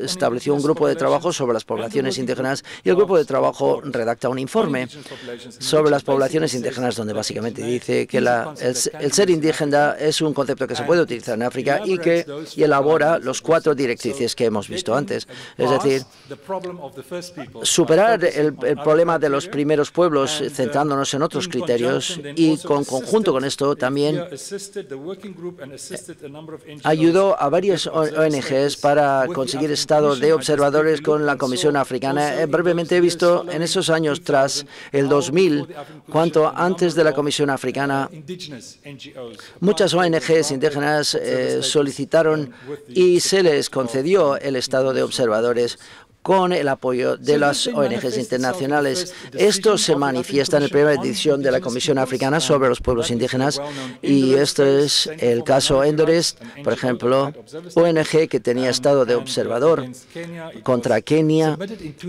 S3: estableció un grupo de trabajo sobre las poblaciones indígenas y el grupo de trabajo redacta un informe sobre las poblaciones indígenas donde básicamente dice que el, ser indígena es un concepto que se puede utilizar en África y que elabora los cuatro directrices que hemos visto antes. Es decir, superar el, el problema de los primeros pueblos centrándonos en otros criterios y con conjunto con esto también ayudó a varias ONGs para conseguir estado de observadores con la Comisión Africana. Eh, brevemente he visto en esos años tras el 2000, cuanto antes de la Comisión Africana, muchas ONGs indígenas eh, solicitaron y se les concedió el estado de observadores con el apoyo de las ONGs internacionales. Esto se manifiesta en la primera edición de la Comisión Africana sobre los pueblos indígenas y esto es el caso Endores, por ejemplo, ONG que tenía estado de observador contra Kenia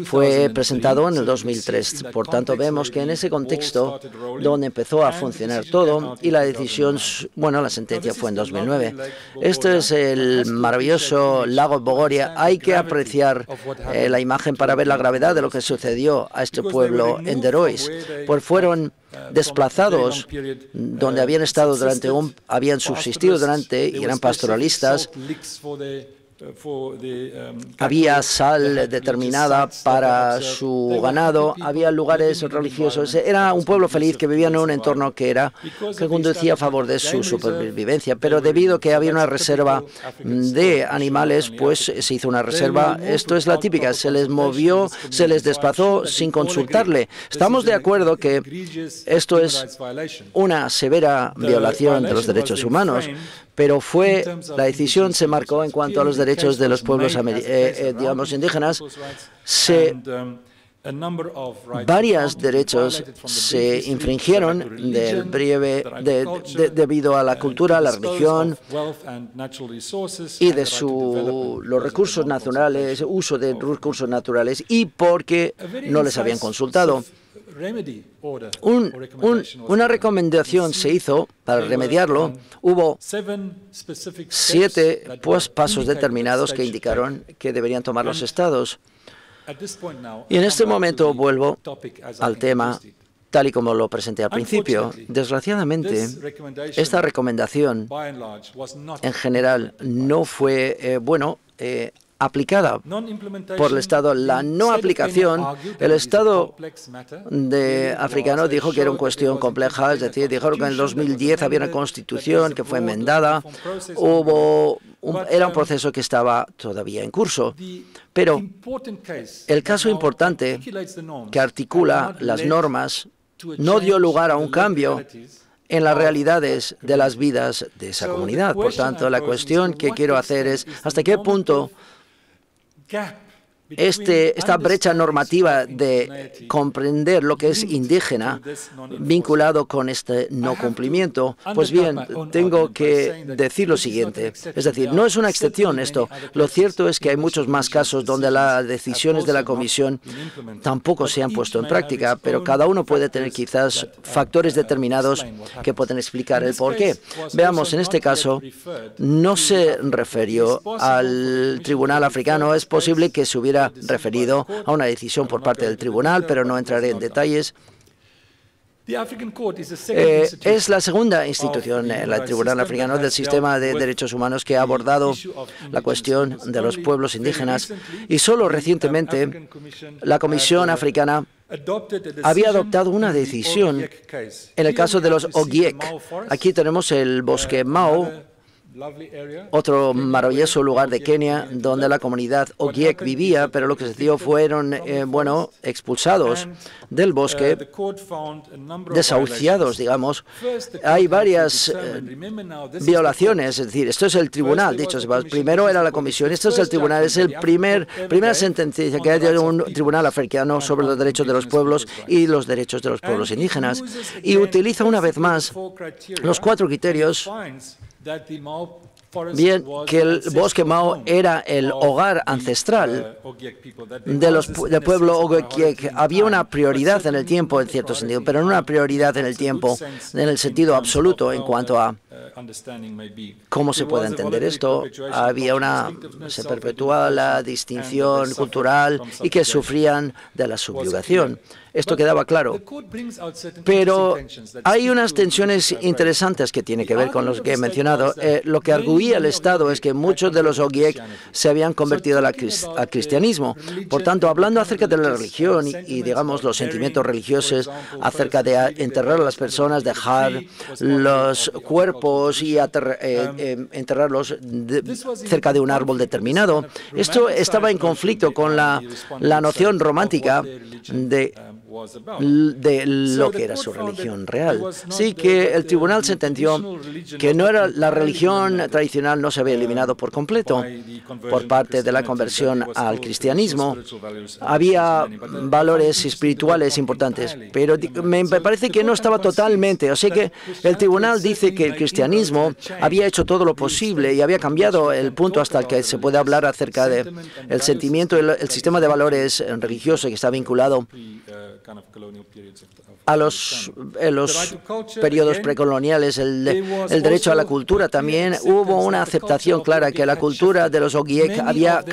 S3: fue presentado en el 2003. Por tanto, vemos que en ese contexto donde empezó a funcionar todo y la decisión, bueno, la sentencia fue en 2009. Este es el maravilloso lago Bogoria. Hay que apreciar la imagen para ver la gravedad de lo que sucedió a este pueblo en Derois, pues fueron desplazados donde habían estado durante un, habían subsistido durante y eran pastoralistas había sal determinada para su ganado, había lugares religiosos. Era un pueblo feliz que vivía en un entorno que era que conducía a favor de su supervivencia. Pero debido a que había una reserva de animales, pues se hizo una reserva. Esto es la típica. Se les movió, se les desplazó sin consultarle. Estamos de acuerdo que esto es una severa violación de los derechos humanos, pero fue la decisión se marcó en cuanto a los derechos de los pueblos eh, eh, digamos indígenas. se Varios derechos se infringieron del breve debido a la cultura, la religión y de su, los recursos naturales, uso de recursos naturales y porque no les habían consultado una recomendación se hizo para remediarlo. Hubo siete pues, pasos determinados que indicaron que deberían tomar los estados. Y en este momento vuelvo al tema tal y como lo presenté al principio. Desgraciadamente, esta recomendación en general no fue, eh, bueno, eh, aplicada por el Estado. La no aplicación, el Estado de africano dijo que era una cuestión compleja, es decir, dijeron que en el 2010 había una constitución que fue enmendada, hubo era un proceso que estaba todavía en curso. Pero el caso importante que articula las normas no dio lugar a un cambio en las realidades de las vidas de esa comunidad. Por tanto, la cuestión que quiero hacer es hasta qué punto gap. Este, esta brecha normativa de comprender lo que es indígena vinculado con este no cumplimiento, pues bien, tengo que decir lo siguiente. Es decir, no es una excepción esto. Lo cierto es que hay muchos más casos donde las decisiones de la Comisión tampoco se han puesto en práctica, pero cada uno puede tener quizás factores determinados que pueden explicar el por qué. Veamos, en este caso, no se refirió al Tribunal Africano. Es posible que se hubiera referido a una decisión por parte del tribunal, pero no entraré en detalles. Eh, es la segunda institución, el Tribunal Africano del Sistema de Derechos Humanos, que ha abordado la cuestión de los pueblos indígenas y solo recientemente la Comisión Africana había adoptado una decisión en el caso de los Ogiek. Aquí tenemos el bosque Mao, otro maravilloso lugar de Kenia donde la comunidad Ogiek vivía, pero lo que se dio fueron, eh, bueno, expulsados del bosque, uh, desahuciados, digamos. Hay varias eh, violaciones, es decir, esto es el tribunal, dicho primero era la comisión, esto es el tribunal, es el primer primera sentencia que hay de un tribunal africano sobre los derechos de los pueblos y los derechos de los pueblos indígenas y utiliza una vez más los cuatro criterios Bien, que el bosque Mao era el hogar ancestral de los, del pueblo Ogiek. Había una prioridad en el tiempo, en cierto sentido, pero no una prioridad en el tiempo, en el sentido absoluto en cuanto a cómo se puede entender esto. Había una, se perpetuaba la distinción cultural y que sufrían de la subyugación. Esto quedaba claro. Pero hay unas tensiones interesantes que tienen que ver con los que he mencionado. Eh, lo que arguía el Estado es que muchos de los Ogiek se habían convertido al cristianismo. Por tanto, hablando acerca de la religión y, digamos, los sentimientos religiosos, acerca de enterrar a las personas, dejar los cuerpos y eh, eh, enterrarlos cerca de un árbol determinado, esto estaba en conflicto con la noción romántica de de lo que era su religión real. Sí que el tribunal sentenció que no era la religión tradicional no se había eliminado por completo por parte de la conversión al cristianismo. Había valores espirituales importantes, pero me parece que no estaba totalmente. Sea que el tribunal dice que el cristianismo había hecho todo lo posible y había cambiado el punto hasta el que se puede hablar acerca de el sentimiento, el, el sistema de valores religioso que está vinculado a los, en los periodos precoloniales, el, el, derecho a la cultura también, hubo una aceptación clara que la cultura de los Ogiek había,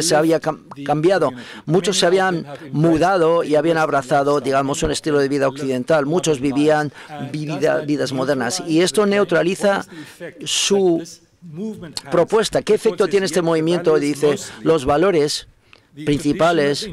S3: se había cambiado. Muchos se habían mudado y habían abrazado, digamos, un estilo de vida occidental. Muchos vivían vidas modernas y esto neutraliza su propuesta. ¿Qué efecto tiene este movimiento? Dice, los valores principales,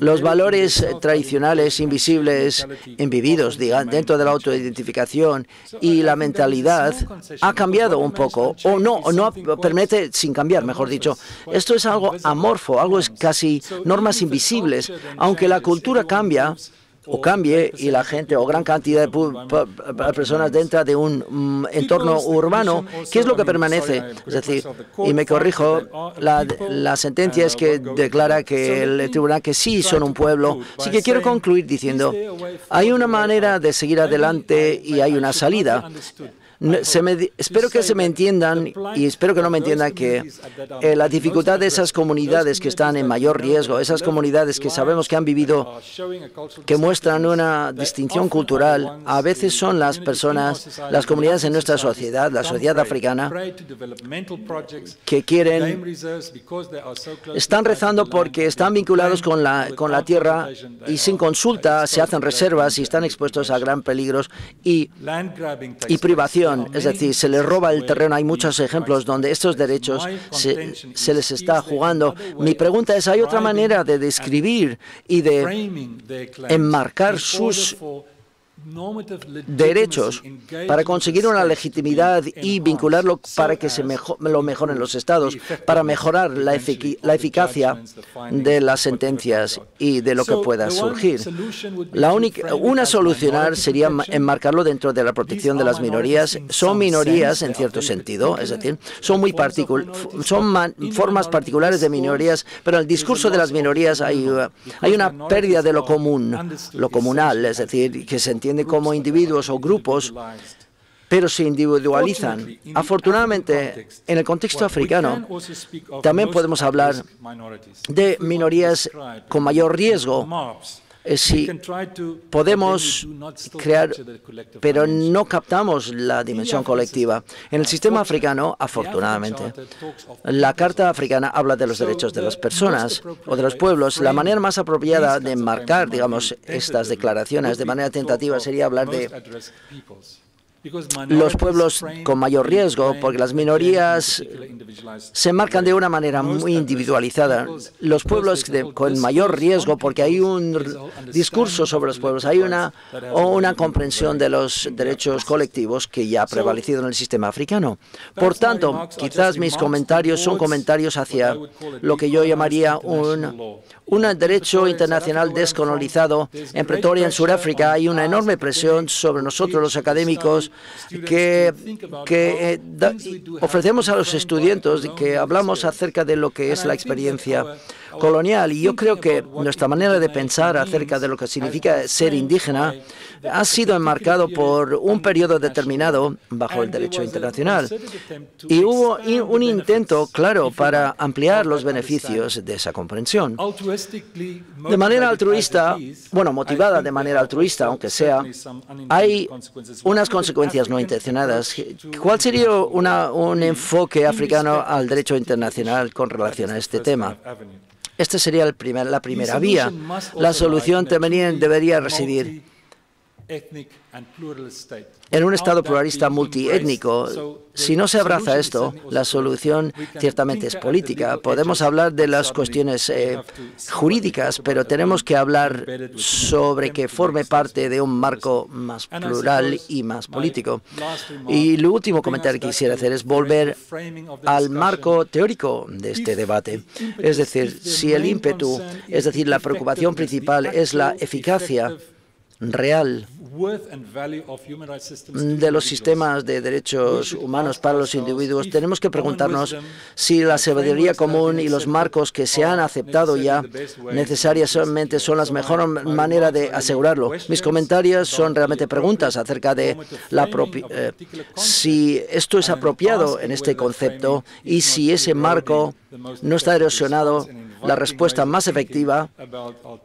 S3: los valores tradicionales, invisibles, invividos dentro de la autoidentificación y la mentalidad ha cambiado un poco, o no, o no permite sin cambiar, mejor dicho. Esto es algo amorfo, algo es casi normas invisibles. Aunque la cultura cambia, o cambie y la gente o gran cantidad de personas dentro de un mm, entorno urbano, ¿qué es lo que permanece? Es decir, y me corrijo, la, la sentencia es que declara que el tribunal que sí son un pueblo. Así que quiero concluir diciendo, hay una manera de seguir adelante y hay una salida espero que se me entiendan y espero que no me entiendan que eh, la dificultad de esas comunidades que están en mayor riesgo, esas comunidades que sabemos que han vivido, que muestran una distinción cultural, a veces son las personas, las comunidades en nuestra sociedad, la sociedad africana, que quieren, están rezando porque están vinculados con la, con la tierra y sin consulta se hacen reservas y están expuestos a gran peligros y, y privación es decir, se les roba el terreno. Hay muchos ejemplos donde estos derechos se, se les está jugando. Mi pregunta es, ¿hay otra manera de describir y de enmarcar sus derechos para conseguir una legitimidad y vincularlo para que se lo mejoren los estados, para mejorar la, eficacia de las sentencias y de lo que pueda surgir. La única, una solucionar sería enmarcarlo dentro de la protección de las minorías. Son minorías en cierto sentido, es decir, son muy son formas particulares de minorías, pero en el discurso de las minorías hay, hay una pérdida de lo común, lo comunal, es decir, que se entiende como individuos o grupos, pero se individualizan. Afortunadamente, en el contexto africano, también podemos hablar de minorías con mayor riesgo si podemos crear, pero no captamos la dimensión colectiva. En el sistema africano, afortunadamente, la Carta Africana habla de los derechos de las personas o de los pueblos. La manera más apropiada de marcar, digamos, estas declaraciones de manera tentativa sería hablar de los pueblos con mayor riesgo, porque las minorías se marcan de una manera muy individualizada. Los pueblos con mayor riesgo, porque hay un discurso sobre los pueblos, hay una, o una comprensión de los derechos colectivos que ya ha prevalecido en el sistema africano. Por tanto, quizás mis comentarios son comentarios hacia lo que yo llamaría un, un derecho internacional descolonizado. En Pretoria, en Sudáfrica, hay una enorme presión sobre nosotros los académicos que, eh, ofrecemos a los estudiantes, que hablamos acerca de lo que es la experiencia colonial. Y yo creo que nuestra manera de pensar acerca de lo que significa ser indígena ha sido enmarcado por un periodo determinado bajo el derecho internacional. Y hubo un intento claro para ampliar los beneficios de esa comprensión. De manera altruista, bueno, motivada de manera altruista, aunque sea, hay unas consecuencias no intencionadas. ¿Cuál sería un enfoque africano al derecho internacional con relación a este tema? Esta sería la primera vía. La solución también debería residir en un Estado pluralista multiétnico, si no se abraza esto, la solución ciertamente es política. Podemos hablar de las cuestiones eh, jurídicas, pero tenemos que hablar sobre que forme parte de un marco más plural y más político. Y lo último comentario que quisiera hacer es volver al marco teórico de este debate. Es decir, si el ímpetu, es decir, la preocupación principal es la eficacia real de los sistemas de derechos humanos para los individuos, tenemos que preguntarnos si la sabiduría común y los marcos que se han aceptado ya necesariamente son las mejor manera de asegurarlo. Mis comentarios son realmente preguntas acerca de la eh, si esto es apropiado en este concepto y si ese marco no está erosionado la respuesta más efectiva,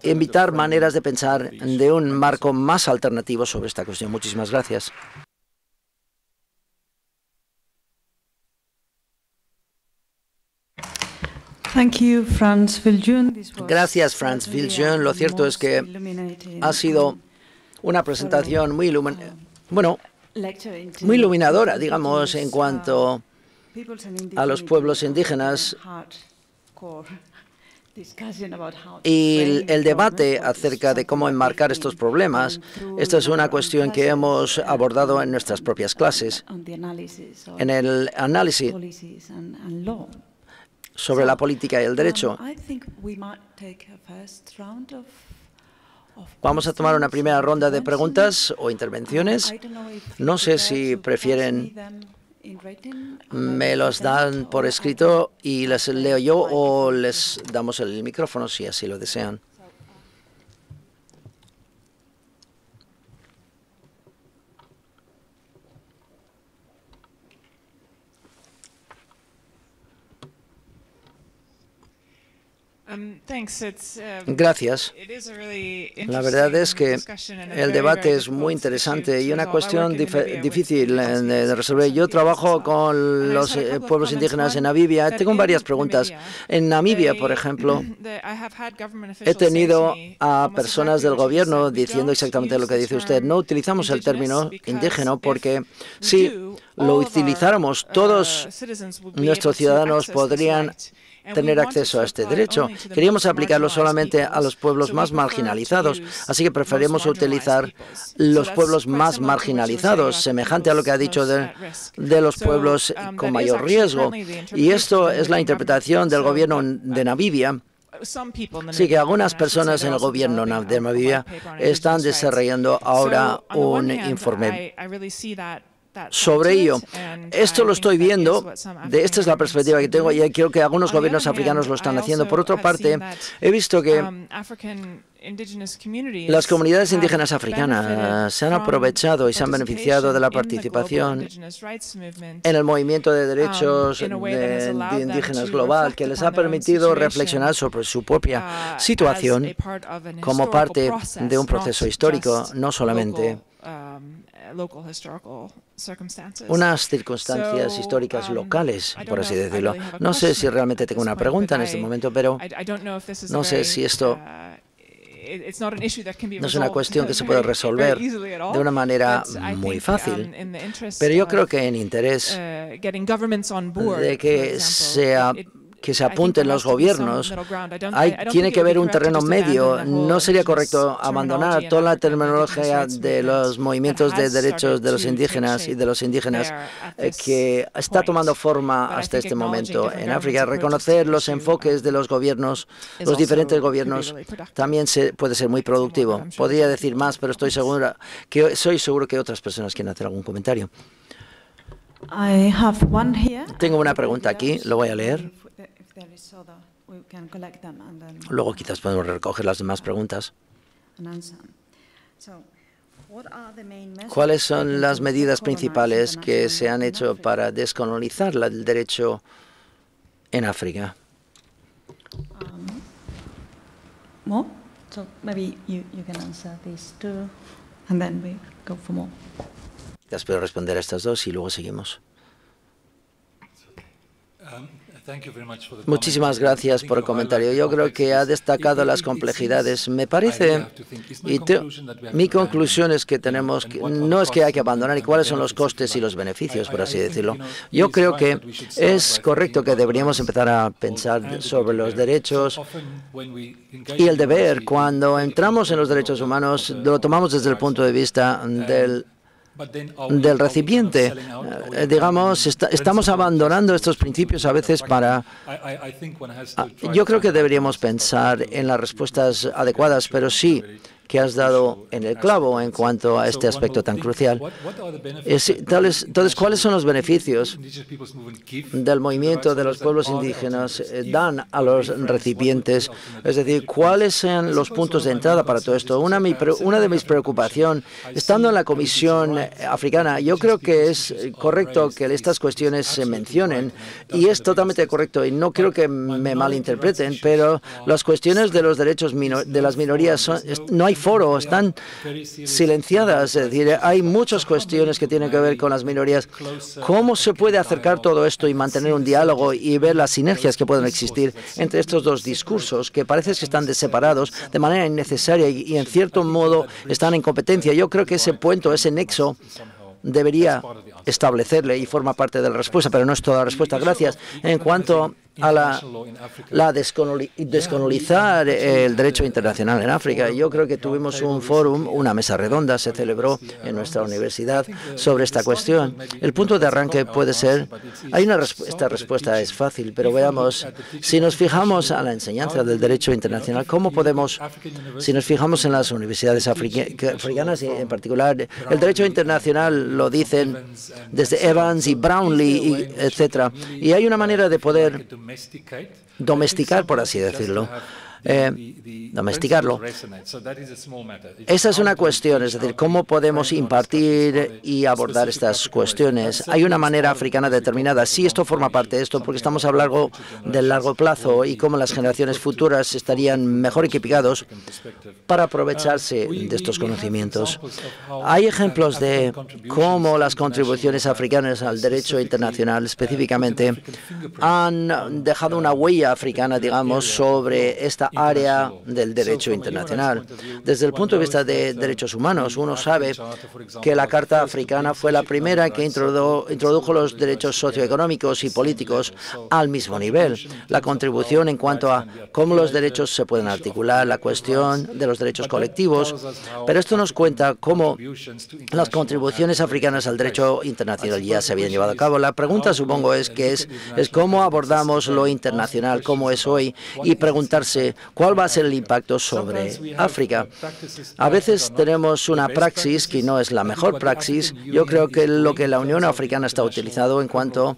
S3: invitar maneras de pensar de un marco más alternativo sobre esta cuestión. Muchísimas gracias. Gracias, Franz Viljun. Lo cierto es que ha sido una presentación muy, bueno, muy iluminadora, digamos, en cuanto a los pueblos indígenas [LAUGHS] y el, debate acerca de cómo enmarcar estos problemas, esta es una cuestión que hemos abordado en nuestras propias clases, en el análisis sobre la política y el derecho. Vamos a tomar una primera ronda de preguntas o intervenciones. No sé si prefieren me los dan por escrito y les leo yo o les damos el micrófono si así lo desean. Gracias. La verdad es que el debate es muy interesante y una cuestión difícil de resolver. Yo trabajo con los eh, pueblos indígenas en Namibia. Tengo varias preguntas. En Namibia, por ejemplo, [CLEARS THROAT] he tenido a personas del gobierno diciendo exactamente lo que dice usted. No utilizamos el término indígena porque si lo utilizáramos, uh, todos nuestros ciudadanos podrían tener acceso a este derecho. Queríamos aplicarlo solamente a los pueblos más marginalizados, así que preferimos utilizar los pueblos más marginalizados, semejante a lo que ha dicho de, de los pueblos con mayor riesgo. Y esto es la interpretación del gobierno de Namibia. Sí, que algunas personas en el gobierno de Namibia están desarrollando ahora un informe sobre ello. Esto lo estoy viendo, de, esta es la perspectiva que tengo y creo que algunos gobiernos africanos lo están haciendo. Por otra parte, he visto que um, las comunidades indígenas africanas se han aprovechado y se han beneficiado de la participación en el movimiento de um, derechos de indígenas global, que les ha permitido reflexionar sobre su propia uh, situación como parte de un proceso histórico, no solamente um, unas circunstancias históricas um, locales, por así decirlo. No sé si realmente tengo una pregunta en este momento, pero no sé si esto uh, no es una cuestión que se [LAUGHS] puede resolver de una manera muy fácil, um, pero yo creo que en interés uh, de que sea que se apunten los gobiernos. Hay, tiene que haber un terreno medio. No sería correcto abandonar toda la terminología de los movimientos de derechos de los indígenas y de los indígenas eh, que está tomando forma hasta este momento en África. Reconocer los enfoques de los gobiernos, los diferentes gobiernos, también se, puede ser muy productivo. Podría decir más, pero estoy segura que soy seguro que otras personas quieren hacer algún comentario. Tengo una pregunta aquí, lo voy a leer. Luego quizás podemos recoger las demás preguntas. ¿Cuáles son las medidas principales que se han hecho para descolonizar el derecho en África? Quizás puedo responder a estas dos y luego seguimos. Um, Muchísimas gracias por el comentario. Yo creo que ha destacado las complejidades. Me parece, y mi conclusión es que tenemos, no es que hay que abandonar y cuáles son los costes y los beneficios, por así decirlo. Yo creo que es correcto que deberíamos empezar a pensar sobre los derechos y el deber. Cuando entramos en los derechos humanos, lo tomamos desde el punto de vista del del recipiente. Eh, digamos, estamos abandonando estos principios a veces para... Ah, yo creo que deberíamos pensar en las respuestas adecuadas, pero sí que has dado en el clavo en cuanto a este aspecto tan crucial. Entonces, ¿cuáles son los beneficios del movimiento de los pueblos indígenas eh, dan a los recipientes? Es decir, ¿cuáles son los puntos de entrada para todo esto? Una, de mis preocupaciones, estando en la Comisión Africana, yo creo que es correcto que estas cuestiones se mencionen y es totalmente correcto y no quiero que me malinterpreten, pero las cuestiones de los derechos de las minorías son, no hay foro, están silenciadas. Es decir, hay muchas cuestiones que tienen que ver con las minorías. ¿Cómo se puede acercar todo esto y mantener un diálogo y ver las sinergias que pueden existir entre estos dos discursos que parece que están separados de manera innecesaria y, en cierto modo están en competencia? Yo creo que ese puente, ese nexo, debería establecerle y forma parte de la respuesta, pero no es toda la respuesta. Gracias. En cuanto a la, la descolonizar el derecho internacional en África. Yo creo que tuvimos un fórum, una mesa redonda, se celebró en nuestra universidad sobre esta cuestión. El punto de arranque puede ser, hay una esta respuesta es fácil, pero veamos, si nos fijamos a la enseñanza del derecho internacional, ¿cómo podemos, si nos fijamos en las universidades africanas en particular, el derecho internacional lo dicen desde Evans y Brownlee, etcétera, y hay una manera de poder domesticar, por así decirlo, eh, domesticarlo. Esa es una cuestión, es decir, cómo podemos impartir y abordar estas cuestiones. Hay una manera africana determinada. Sí, esto forma parte de esto, porque estamos largo del largo plazo y cómo las generaciones futuras estarían mejor equipados para aprovecharse de estos conocimientos. Hay ejemplos de cómo las contribuciones africanas al derecho internacional específicamente han dejado una huella africana, digamos, sobre esta área del derecho internacional. Desde el punto de vista de derechos humanos, uno sabe que la Carta Africana fue la primera que introdujo los derechos socioeconómicos y políticos al mismo nivel. La contribución en cuanto a cómo los derechos se pueden articular, la cuestión de los derechos colectivos, pero esto nos cuenta cómo las contribuciones africanas al derecho internacional ya se habían llevado a cabo. La pregunta, supongo, es que es, es cómo abordamos lo internacional, cómo es hoy, y preguntarse cuál va a ser el impacto sobre África. A veces tenemos una praxis que no es la mejor praxis. Yo creo que lo que la Unión Africana está utilizando en cuanto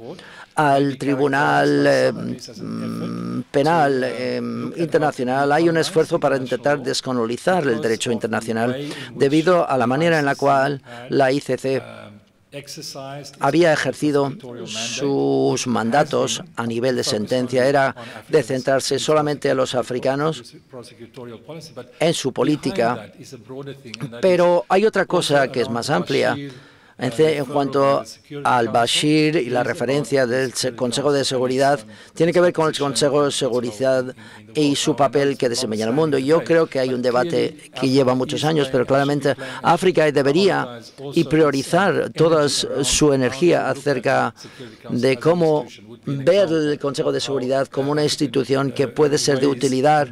S3: al Tribunal eh, mm, Penal eh, Internacional hay un esfuerzo para intentar descolonizar el derecho internacional debido a la manera en la cual la ICC había ejercido sus mandatos a nivel de sentencia era de centrarse solamente a los africanos en su política. Pero hay otra cosa que es más amplia en cuanto al Bashir y la referencia del Consejo de Seguridad, tiene que ver con el Consejo de Seguridad y su papel que desempeña en el mundo. Yo creo que hay un debate que lleva muchos años, pero claramente África debería y priorizar toda su energía acerca de cómo ver el Consejo de Seguridad como una institución que puede ser de utilidad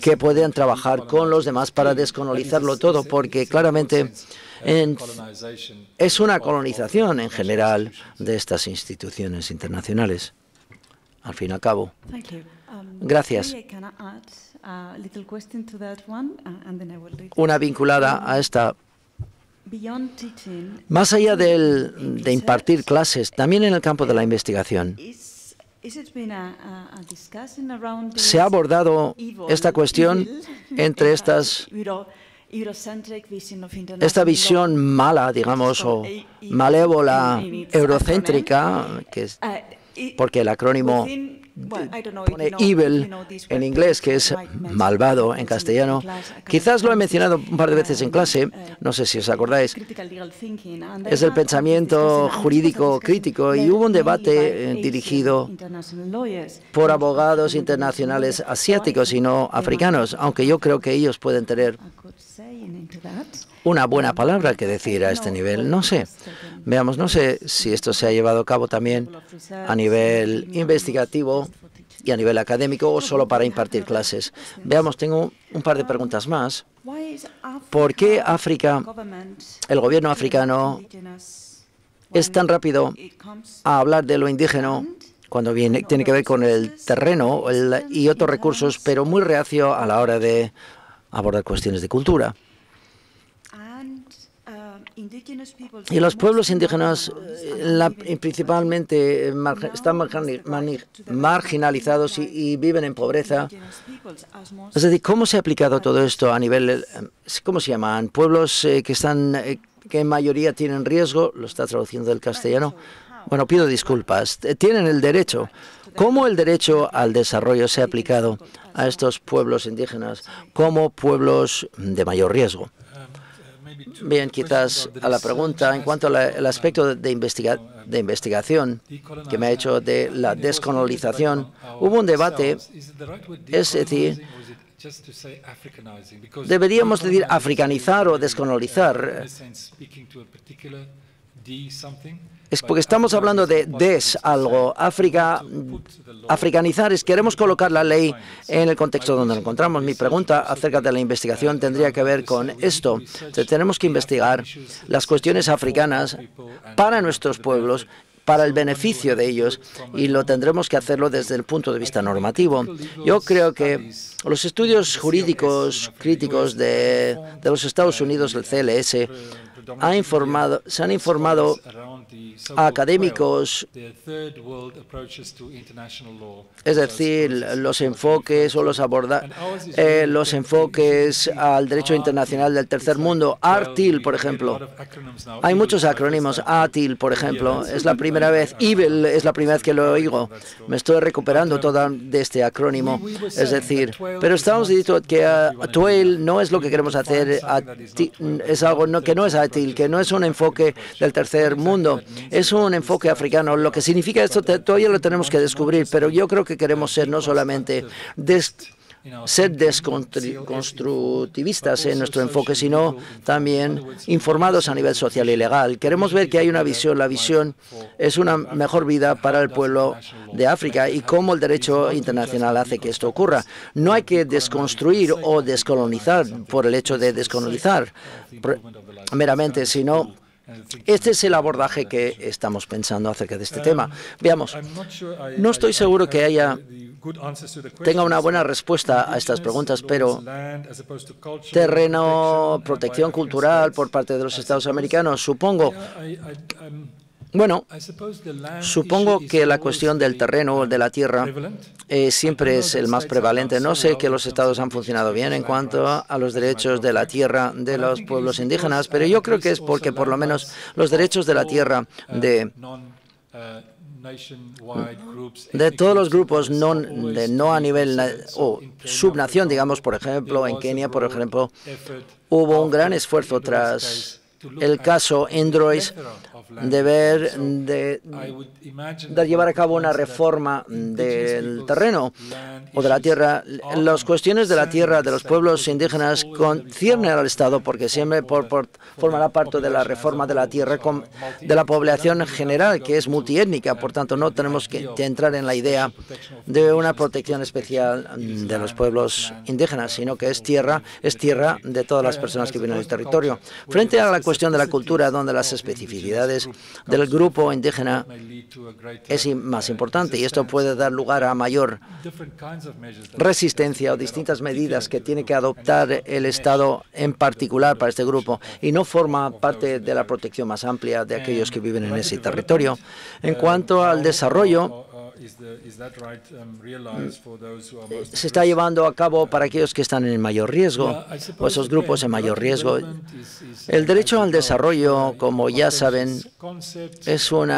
S3: que pueden trabajar con los demás para descolonizarlo todo, porque claramente es una colonización en general de estas instituciones internacionales. Al fin y al cabo. Gracias. Una vinculada a esta más allá de impartir clases, también en el campo de la investigación, se ha abordado esta cuestión entre estas [LAUGHS] esta visión mala, digamos, o malévola, eurocéntrica, que es, uh, porque el acrónimo pone evil en inglés, que es malvado en castellano. Quizás lo he mencionado un par de veces en clase, uh, no sé si os acordáis. Es el pensamiento jurídico crítico y hubo un debate eh, dirigido por abogados internacionales asiáticos y no africanos, aunque yo creo que ellos pueden tener una buena palabra que decir a este nivel. No sé. Veamos, no sé si esto se ha llevado a cabo también a nivel investigativo y a nivel académico o solo para impartir clases. Veamos, tengo un par de preguntas más. ¿Por qué África, el gobierno africano, es tan rápido a hablar de lo indígena cuando viene, tiene que ver con el terreno y otros recursos, pero muy reacio a la hora de abordar cuestiones de cultura? Y los pueblos indígenas eh, principalmente eh, están marginalizados y, viven en pobreza. Es decir, ¿cómo se ha aplicado todo esto a nivel, eh, cómo se llaman? Pueblos que están, que en mayoría tienen riesgo, lo está traduciendo del castellano. Bueno, pido disculpas. Tienen el derecho. ¿Cómo el derecho al desarrollo se ha aplicado a estos pueblos indígenas como pueblos de mayor riesgo? Bien, quizás a la pregunta en cuanto al aspecto de, investigación que me ha hecho de la descolonización, hubo un debate, es decir, deberíamos decir africanizar o descolonizar es porque estamos hablando de des algo. África, africanizar es queremos colocar la ley en el contexto donde nos encontramos. Mi pregunta acerca de la investigación tendría que ver con esto. tenemos que investigar las cuestiones africanas para nuestros pueblos para el beneficio de ellos y lo tendremos que hacerlo desde el punto de vista normativo. Yo creo que los estudios jurídicos críticos de, los Estados Unidos, el CLS, ha informado, se han informado académicos, es decir, los enfoques o los aborda eh, los enfoques al derecho internacional del tercer mundo. ARTIL, por ejemplo. Hay muchos acrónimos. ATIL, por ejemplo, es la primera vez. EVIL es la primera vez que lo oigo. Me estoy recuperando todo de este acrónimo. Es decir, Pero estamos diciendo que a Tuel no es lo que queremos hacer, es algo que no es ATIL, que no es un enfoque del tercer mundo, es un enfoque africano. Lo que significa esto todavía lo tenemos que descubrir, pero yo creo que queremos ser no solamente ser desconstructivistas en nuestro enfoque, sino también informados a nivel social y legal. Queremos ver que hay una visión. La visión es una mejor vida para el pueblo de África y cómo el derecho internacional hace que esto ocurra. No hay que desconstruir o descolonizar por el hecho de descolonizar meramente, sino este es el abordaje que estamos pensando acerca de este tema. Veamos, no estoy seguro que haya tenga una buena respuesta a estas preguntas, pero terreno, protección cultural por parte de los Estados americanos, supongo. Bueno, supongo que la cuestión del terreno, de la tierra, eh, siempre es el más prevalente. No sé que los estados han funcionado bien en cuanto a los derechos de la tierra de los pueblos indígenas, pero yo creo que es porque por lo menos los derechos de la tierra de de todos los grupos no, de no a nivel o subnación, digamos, por ejemplo, en Kenia, por ejemplo, hubo un gran esfuerzo tras el caso Android de ver, de, llevar a cabo una reforma del terreno o de la tierra. Las cuestiones de la tierra de los pueblos indígenas conciernen al Estado porque siempre por, formará parte de la reforma de la tierra de la población general, que es multiétnica. Por tanto, no tenemos que, entrar en la idea de una protección especial de los pueblos indígenas, sino que es tierra, es tierra de todas las personas que viven en el territorio. Frente a la cuestión de la cultura, donde las especificidades del grupo indígena es más importante y esto puede dar lugar a mayor resistencia o distintas medidas que tiene que adoptar el Estado en particular para este grupo y no forma parte de la protección más amplia de aquellos que viven en ese territorio. En cuanto al desarrollo, se está llevando a cabo para aquellos que están en mayor riesgo o esos grupos en mayor riesgo. El derecho al desarrollo, como ya saben, es un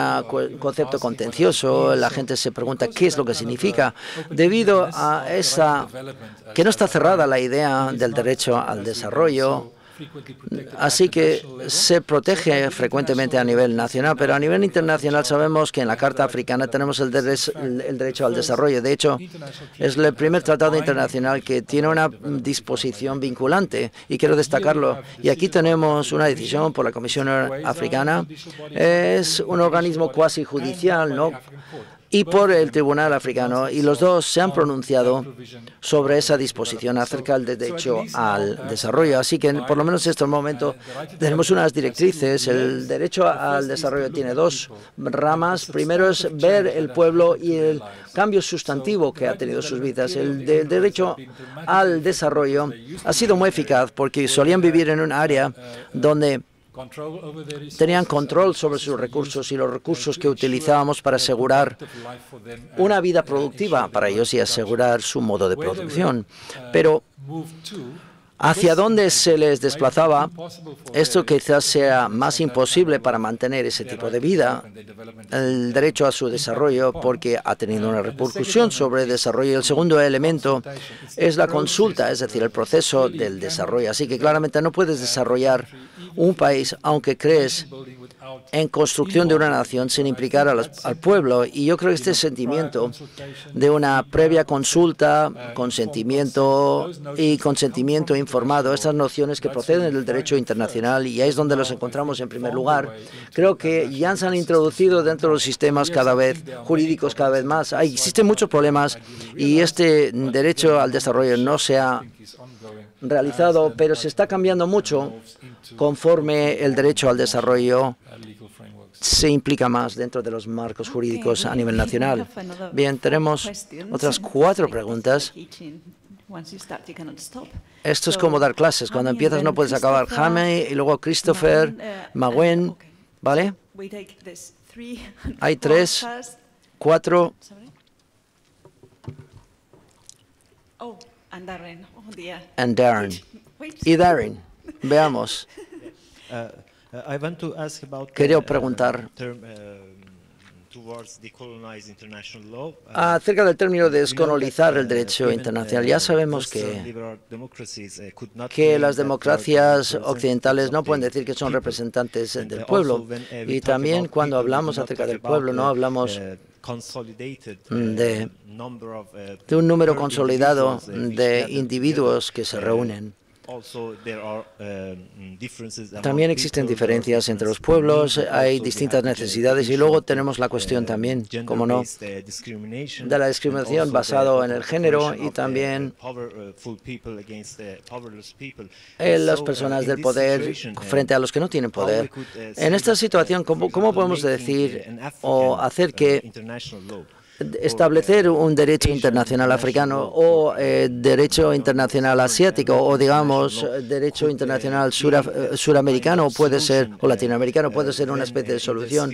S3: concepto contencioso. La gente se pregunta qué es lo que significa debido a esa que no está cerrada la idea del derecho al desarrollo Así que se protege frecuentemente a nivel nacional, pero a nivel internacional sabemos que en la Carta Africana tenemos el, derecho al desarrollo. De hecho, es el primer tratado internacional que tiene una disposición vinculante y quiero destacarlo. Y aquí tenemos una decisión por la Comisión Africana. Es un organismo cuasi judicial, ¿no? Y por el Tribunal Africano, y los dos se han pronunciado sobre esa disposición acerca del derecho al desarrollo. Así que, por lo menos en este momento, tenemos unas directrices. El derecho al desarrollo tiene dos ramas. Primero es ver el pueblo y el cambio sustantivo que ha tenido sus vidas. El, derecho al desarrollo ha sido muy eficaz porque solían vivir en un área donde tenían control sobre sus recursos y los recursos que utilizábamos para asegurar una vida productiva para ellos y asegurar su modo de producción. Pero hacia dónde se les desplazaba, esto quizás sea más imposible para mantener ese tipo de vida, el derecho a su desarrollo, porque ha tenido una repercusión sobre el desarrollo. El segundo elemento es la consulta, es decir, el proceso del desarrollo. Así que claramente no puedes desarrollar un país aunque crees en construcción de una nación sin implicar al pueblo. Y yo creo que este sentimiento de una previa consulta, consentimiento y consentimiento informado, estas nociones que proceden del derecho internacional, y ahí es donde los encontramos en primer lugar, creo que ya se han introducido dentro de los sistemas cada vez jurídicos cada vez más. Hay, existen muchos problemas y este derecho al desarrollo no se ha realizado, pero se está cambiando mucho conforme el derecho al desarrollo se implica más dentro de los marcos jurídicos a nivel nacional. Bien, tenemos otras cuatro preguntas. Esto es como dar clases. Cuando empiezas no puedes acabar. Jaime y luego Christopher, Maguen, ¿vale? [LAUGHS] Hay tres, cuatro. Oh, and Darren. And Darren. Y Darren, veamos. Uh, uh, Quería preguntar Acerca del término descolonizar el derecho internacional, ya sabemos que, que las democracias occidentales no pueden decir que son representantes del pueblo. Y también cuando hablamos acerca del pueblo, no hablamos de, de un número consolidado de individuos que se reúnen. Um, también existen diferencias entre los pueblos, hay distintas necesidades y luego tenemos la cuestión uh, también, como no, de la discriminación basada en el género y también en las personas del poder frente a los que no tienen poder. Uh, en esta situación, ¿cómo, cómo podemos decir o hacer
S2: uh,
S3: que establecer un derecho internacional africano o eh, derecho internacional asiático o digamos derecho internacional suramericano puede ser o latinoamericano puede ser una especie de solución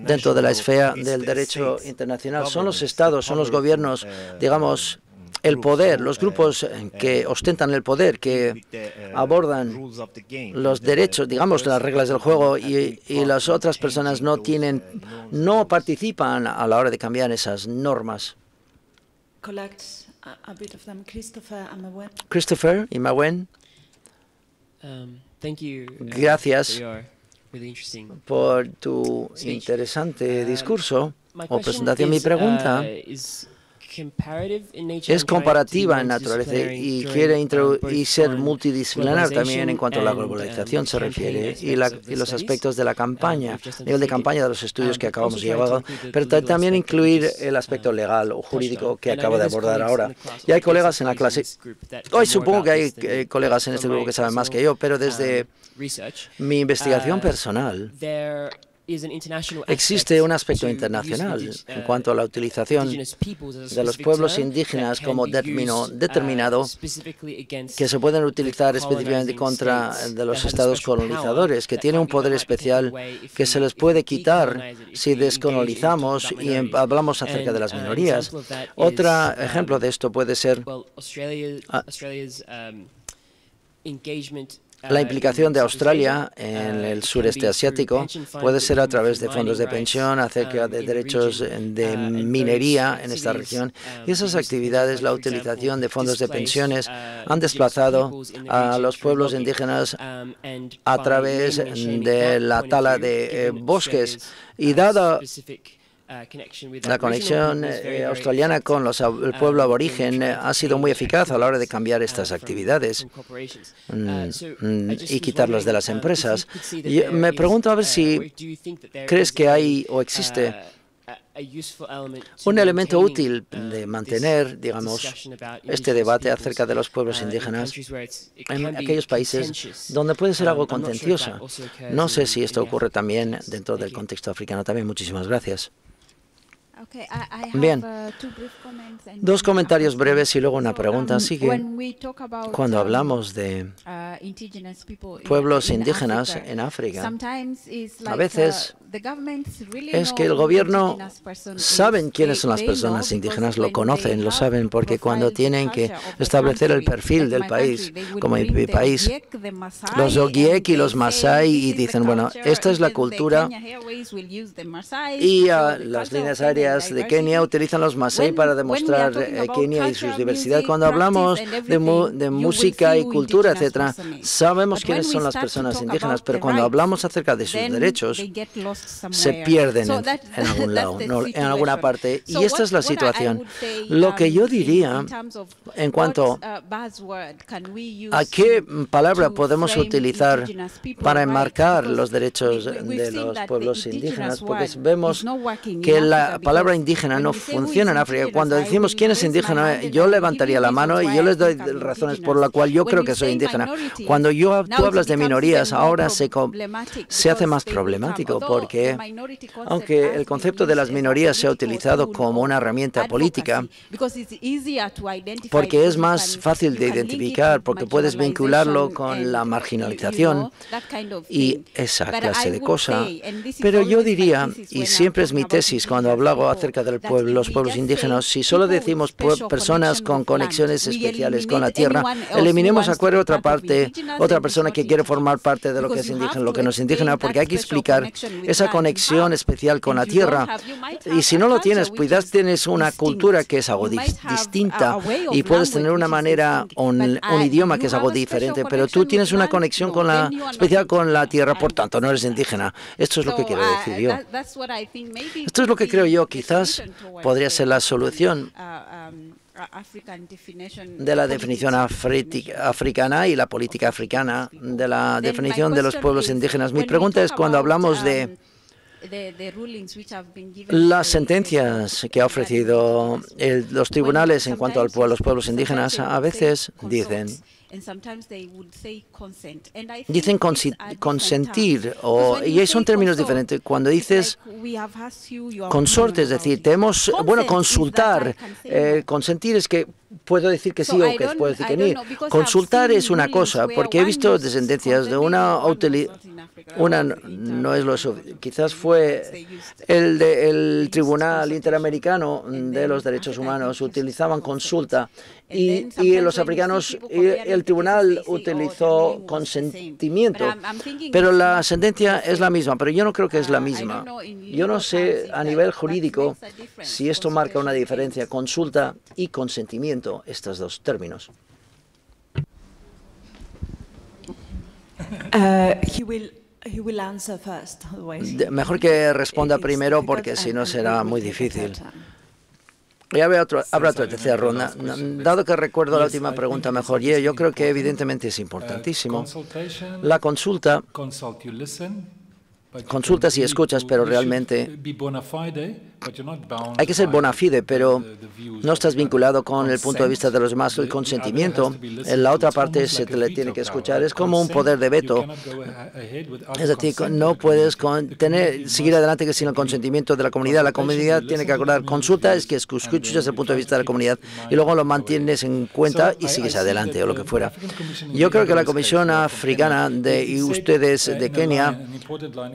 S3: dentro de la esfera del derecho internacional. Son los estados, son los gobiernos, digamos, el poder, los grupos que ostentan el poder, que abordan los derechos, digamos, las reglas del juego y, las otras personas no tienen, no participan a la hora de cambiar esas normas. Christopher y Mawen, um, gracias por tu interesante um, discurso o presentación. Mi pregunta uh, es comparativa en naturaleza y quiere y ser multidisciplinar también en cuanto a la globalización se refiere y, los aspectos de la campaña, nivel de campaña de los estudios que acabamos de llevar, pero también incluir el aspecto legal o jurídico que acabo de abordar ahora. Y hay colegas en la clase, hoy supongo que hay eh, colegas en este grupo que saben más que yo, pero desde mi investigación personal, Existe un aspecto internacional en uh, cuanto a la utilización de los pueblos indígenas como término uh, determinado que se pueden utilizar específicamente contra de los estados colonizadores, que tienen un poder especial que se les puede quitar si descolonizamos y em, hablamos acerca de las uh, minorías. Otro ejemplo de esto puede ser la implicación de Australia en el sureste asiático puede ser a través de fondos de pensión, acerca de derechos de minería en esta región. Y esas actividades, la utilización de fondos de pensiones, han desplazado a los pueblos indígenas a través de la tala de eh, bosques. Y dada la conexión eh, australiana con los, el pueblo um, aborigen ha sido muy eficaz a la hora de cambiar uh, estas actividades uh, mm, mm, y quitarlas de las empresas. me pregunto a ver si crees que hay o existe un elemento útil de mantener, digamos, este debate acerca de los pueblos indígenas en aquellos países donde puede ser algo um, contencioso. No sé si esto ocurre también dentro del contexto africano. También muchísimas gracias. Bien, uh, dos comentarios breves y luego una pregunta. Así que cuando um, hablamos de uh, pueblos indígenas en África, a veces uh, es que el gobierno saben quiénes son las personas indígenas, lo conocen, lo saben, porque cuando tienen que establecer el perfil del país, como en mi país, los Ogiek y los Masai, y dicen, bueno, esta es la cultura y las líneas aéreas de Kenia utilizan los Masai para demostrar eh, Kenia y su diversidad. Cuando hablamos de, de música y cultura, etcétera, sabemos quiénes son las personas indígenas, pero cuando hablamos acerca de sus derechos, se pierden en, [LAUGHS] algún lado, en alguna parte. Y esta es la situación. Lo que yo um, diría en cuanto uh, a qué palabra podemos utilizar para enmarcar los derechos de los pueblos indígenas, porque vemos que la palabra indígena no funciona en África. Cuando decimos quién es indígena, yo levantaría la mano y yo les doy razones por las cuales yo creo que soy indígena. Cuando yo, tú hablas de minorías, ahora se, se hace más problemático porque, aunque el concepto de las minorías se ha utilizado como una herramienta política, porque es más fácil de identificar, porque puedes vincularlo con la marginalización y esa clase de cosa. Pero yo diría, y siempre es mi tesis cuando hablo acerca de los pueblos indígenas. Si solo decimos personas con conexiones especiales con la tierra, eliminemos a cualquier otra parte, otra persona que quiere formar parte de lo que es indígena, lo que no es indígena, porque hay que explicar esa esa conexión especial con la tierra. Y si no lo tienes, quizás tienes una cultura que es algo distinta y puedes tener una manera, un, un idioma que es algo diferente, pero tú tienes una conexión con la, especial con la tierra, por tanto no eres indígena. Esto es lo que quiero
S4: uh,
S3: decir yo. Esto es lo que creo yo, quizás podría ser la solución de la definición africana y la política africana, de la definición de los pueblos indígenas. Mi pregunta es cuando hablamos de las sentencias que ha ofrecido los tribunales en cuanto a los pueblos indígenas, a veces dicen Dicen consentir, o, y son términos diferentes. Cuando dices consorte, es decir, tenemos, bueno, consultar, eh, consentir es que puedo decir que sí o que puedo decir que no. Consultar es una cosa, porque he visto descendencias de una una no es lo quizás fue el del Tribunal Interamericano de los Derechos Humanos utilizaban consulta y, y los africanos el tribunal utilizó consentimiento, pero la sentencia es la misma, pero yo no creo que es la misma. Yo no sé a nivel jurídico si esto marca una diferencia, consulta y consentimiento, estos dos términos.
S2: Uh,
S3: mejor que responda primero porque si no será muy difícil. Y habrá, otra tercera ronda. Dado que recuerdo la última pregunta mejor, yo creo que evidentemente es importantísimo. La consulta. Consultas y escuchas, pero realmente hay que ser bona fide, pero no estás vinculado con el punto de vista de los demás. El consentimiento, en la otra parte se te le tiene que escuchar. Es como un poder de veto. Es decir, no puedes seguir adelante sin el consentimiento de la comunidad. La comunidad tiene que acordar. Consulta es que escuches desde el punto de vista de la comunidad y luego lo mantienes en cuenta y sigues adelante o lo que fuera. Yo creo que la Comisión Africana de, y ustedes de Kenia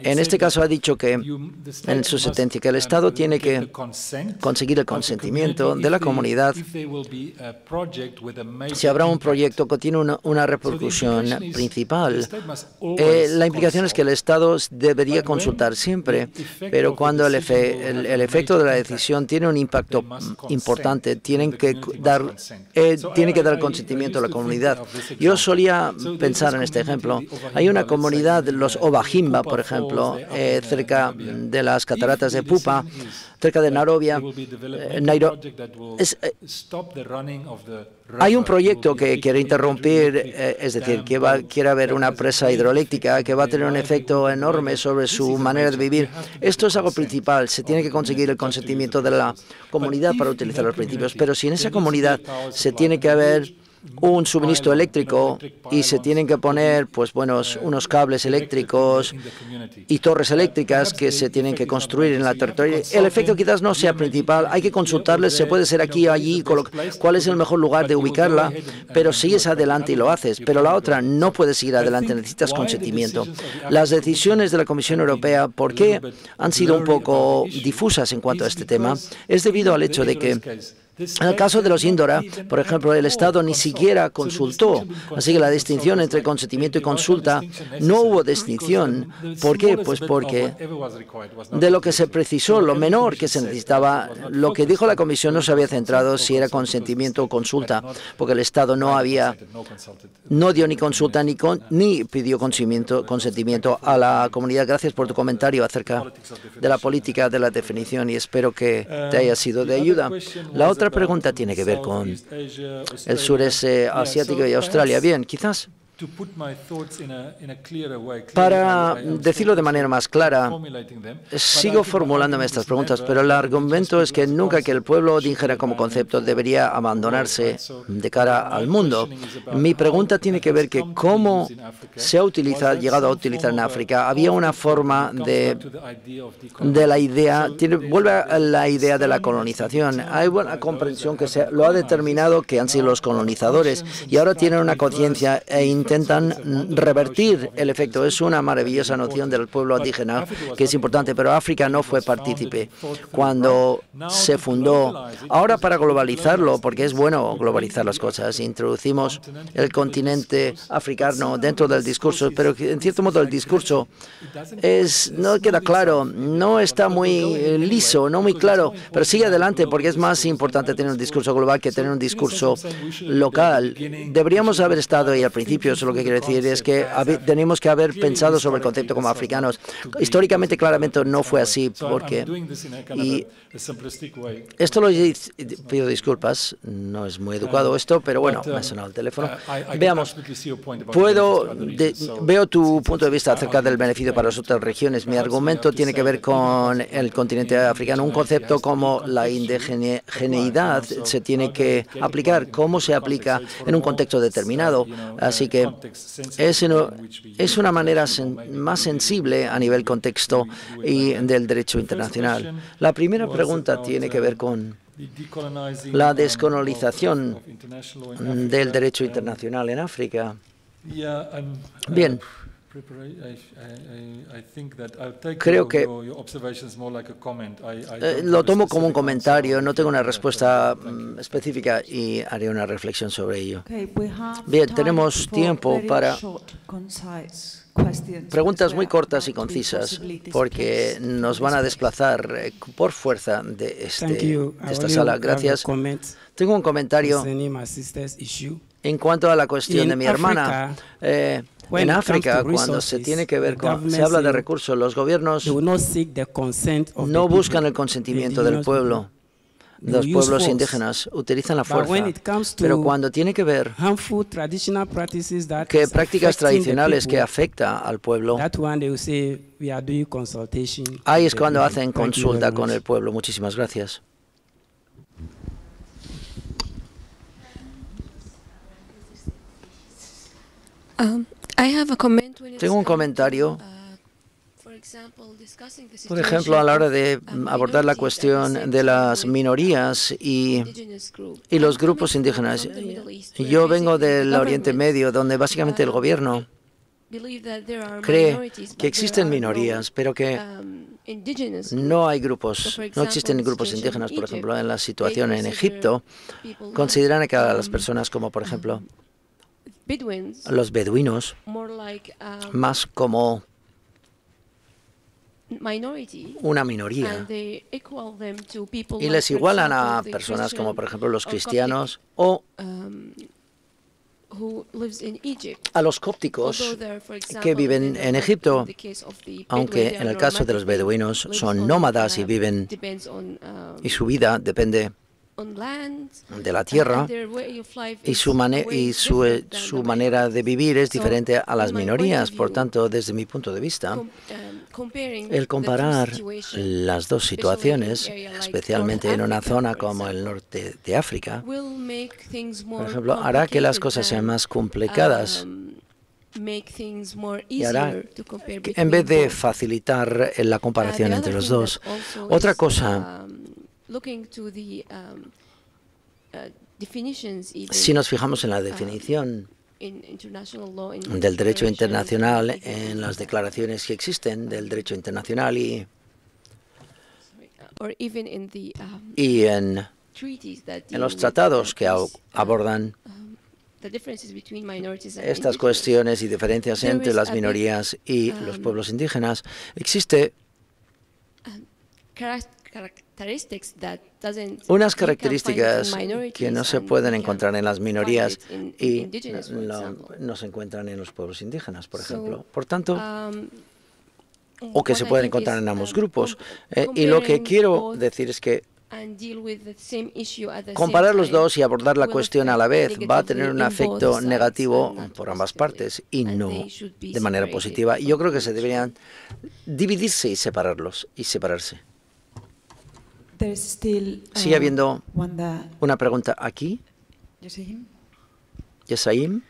S3: en este caso ha dicho que en su sentencia que el Estado tiene que conseguir el consentimiento de la comunidad. si habrá un proyecto que tiene una, repercusión principal. Eh, la implicación es que el Estado debería consultar siempre, pero cuando el, el, efecto de la decisión tiene un impacto importante, tienen que dar, eh, tiene que dar consentimiento a la comunidad. Yo solía pensar en este ejemplo. Hay una comunidad, los Obajimba, por ejemplo, eh, cerca de las cataratas de Pupa, cerca de Nairobi. Eh, hay un proyecto que quiere interrumpir, eh, es decir, que va, quiere haber una presa hidroeléctrica que va a tener un efecto enorme sobre su manera de vivir. Esto es algo principal. Se tiene que conseguir el consentimiento de la comunidad para utilizar los principios. Pero si en esa comunidad se tiene que haber un suministro eléctrico y se tienen que poner pues buenos unos cables eléctricos y torres eléctricas que se tienen que construir en la territorio. El efecto quizás no sea principal, hay que consultarles, se puede ser aquí o allí, cuál es el mejor lugar de ubicarla, pero sigues adelante y lo haces. Pero la otra no puedes seguir adelante, necesitas consentimiento. Las decisiones de la Comisión Europea, ¿por qué han sido un poco difusas en cuanto a este tema? Es debido al hecho de que en el caso de los Indora, por ejemplo, el Estado ni siquiera consultó. Así que la distinción entre consentimiento y consulta no hubo distinción. ¿Por qué? Pues porque de lo que se precisó, lo menor que se necesitaba, lo que dijo la Comisión no se había centrado si era consentimiento o consulta, porque el Estado no había, no dio ni consulta ni, pidió consentimiento a la comunidad. Gracias por tu comentario acerca de la política de la definición y espero que te haya sido de ayuda. La otra pregunta tiene que ver con el sureste asiático y Australia. Bien, quizás para decirlo de manera más clara, sigo formulándome estas preguntas, pero el argumento es que nunca que el pueblo indígena como concepto debería abandonarse de cara al mundo. Mi pregunta tiene que ver que cómo se ha utilizado, llegado a utilizar en África. Había una forma de, de la idea, tiene, vuelve a la idea de la colonización. Hay buena comprensión que se lo ha determinado que han sido los colonizadores y ahora tienen una conciencia e intentan revertir el efecto. Es una maravillosa noción del pueblo indígena que es importante, pero África no fue partícipe cuando se fundó. Ahora para globalizarlo, porque es bueno globalizar las cosas, introducimos el continente africano dentro del discurso, pero en cierto modo el discurso es no queda claro, no está muy liso, no muy claro, pero sigue adelante porque es más importante tener un discurso global que tener un discurso local. Deberíamos haber estado ahí al principio, eso lo que quiero decir es que tenemos que haber pensado sobre el concepto como africanos. Históricamente, claramente no fue así, porque... Y esto lo pido disculpas, no es muy educado esto, pero bueno, me ha sonado el teléfono. Veamos, puedo, veo tu punto de vista acerca del beneficio para las otras regiones. Mi argumento tiene que ver con el continente africano. Un concepto como la indigeneidad se tiene que aplicar. ¿Cómo se aplica en un contexto determinado? Así que es, es una manera más sensible a nivel contexto y del derecho internacional. La primera pregunta tiene que ver con la descolonización del derecho internacional en África. Bien, Creo que lo tomo como un comentario, no tengo una respuesta mm, específica y haré una reflexión sobre ello. Bien, tenemos tiempo para preguntas muy cortas y concisas porque nos van a desplazar eh, por fuerza de, este, esta sala. Gracias. Tengo un comentario en cuanto a la cuestión de mi hermana. Eh, en África, cuando se tiene que ver con, se habla de recursos, los gobiernos no buscan el consentimiento del pueblo. Los pueblos indígenas utilizan la fuerza, pero cuando tiene que ver que prácticas tradicionales que afectan al pueblo, ahí es cuando hacen consulta con el pueblo. Muchísimas gracias.
S4: Um,
S3: tengo un comentario, por ejemplo, a la hora de abordar la cuestión de las minorías y, y los grupos indígenas. Yo vengo del Oriente Medio, donde básicamente el gobierno cree que existen minorías, pero que no hay grupos, no existen grupos indígenas. Por ejemplo, en la situación en Egipto, consideran que a las personas como, por ejemplo, los beduinos
S4: um,
S3: más como una minoría. Y les igualan a personas como por ejemplo los cristianos o
S4: um,
S3: a los cópticos que viven en Egipto, aunque en el caso de los beduinos son nómadas y viven
S4: um,
S3: y su vida depende de la tierra y, su, y su, eh, su, manera de vivir es diferente a las minorías. Por tanto, desde mi punto de vista,
S4: um,
S3: el comparar las dos situaciones, especialmente en una zona como el norte de África, por ejemplo, hará que las cosas sean más complicadas
S4: um,
S3: y hará en vez de facilitar la comparación entre los dos. Otra cosa
S4: um, Um, uh,
S3: si nos fijamos en la um, definición del derecho internacional, en las declaraciones que existen del derecho internacional y,
S4: uh, um,
S3: y en, en los tratados que
S4: uh,
S3: abordan estas cuestiones y diferencias entre las minorías y los pueblos indígenas, existe unas características que no se pueden encontrar en las minorías y no, se encuentran en los pueblos indígenas, por ejemplo. Por tanto,
S4: um,
S3: o que se pueden encontrar en ambos um, grupos. Eh, y lo que quiero decir es que comparar los dos y abordar la cuestión a la vez va a tener un efecto negativo por ambas partes y no de manera positiva. Yo creo que se deberían dividirse y separarlos y separarse. Sigue
S2: uh,
S3: habiendo una pregunta aquí. Yesaim.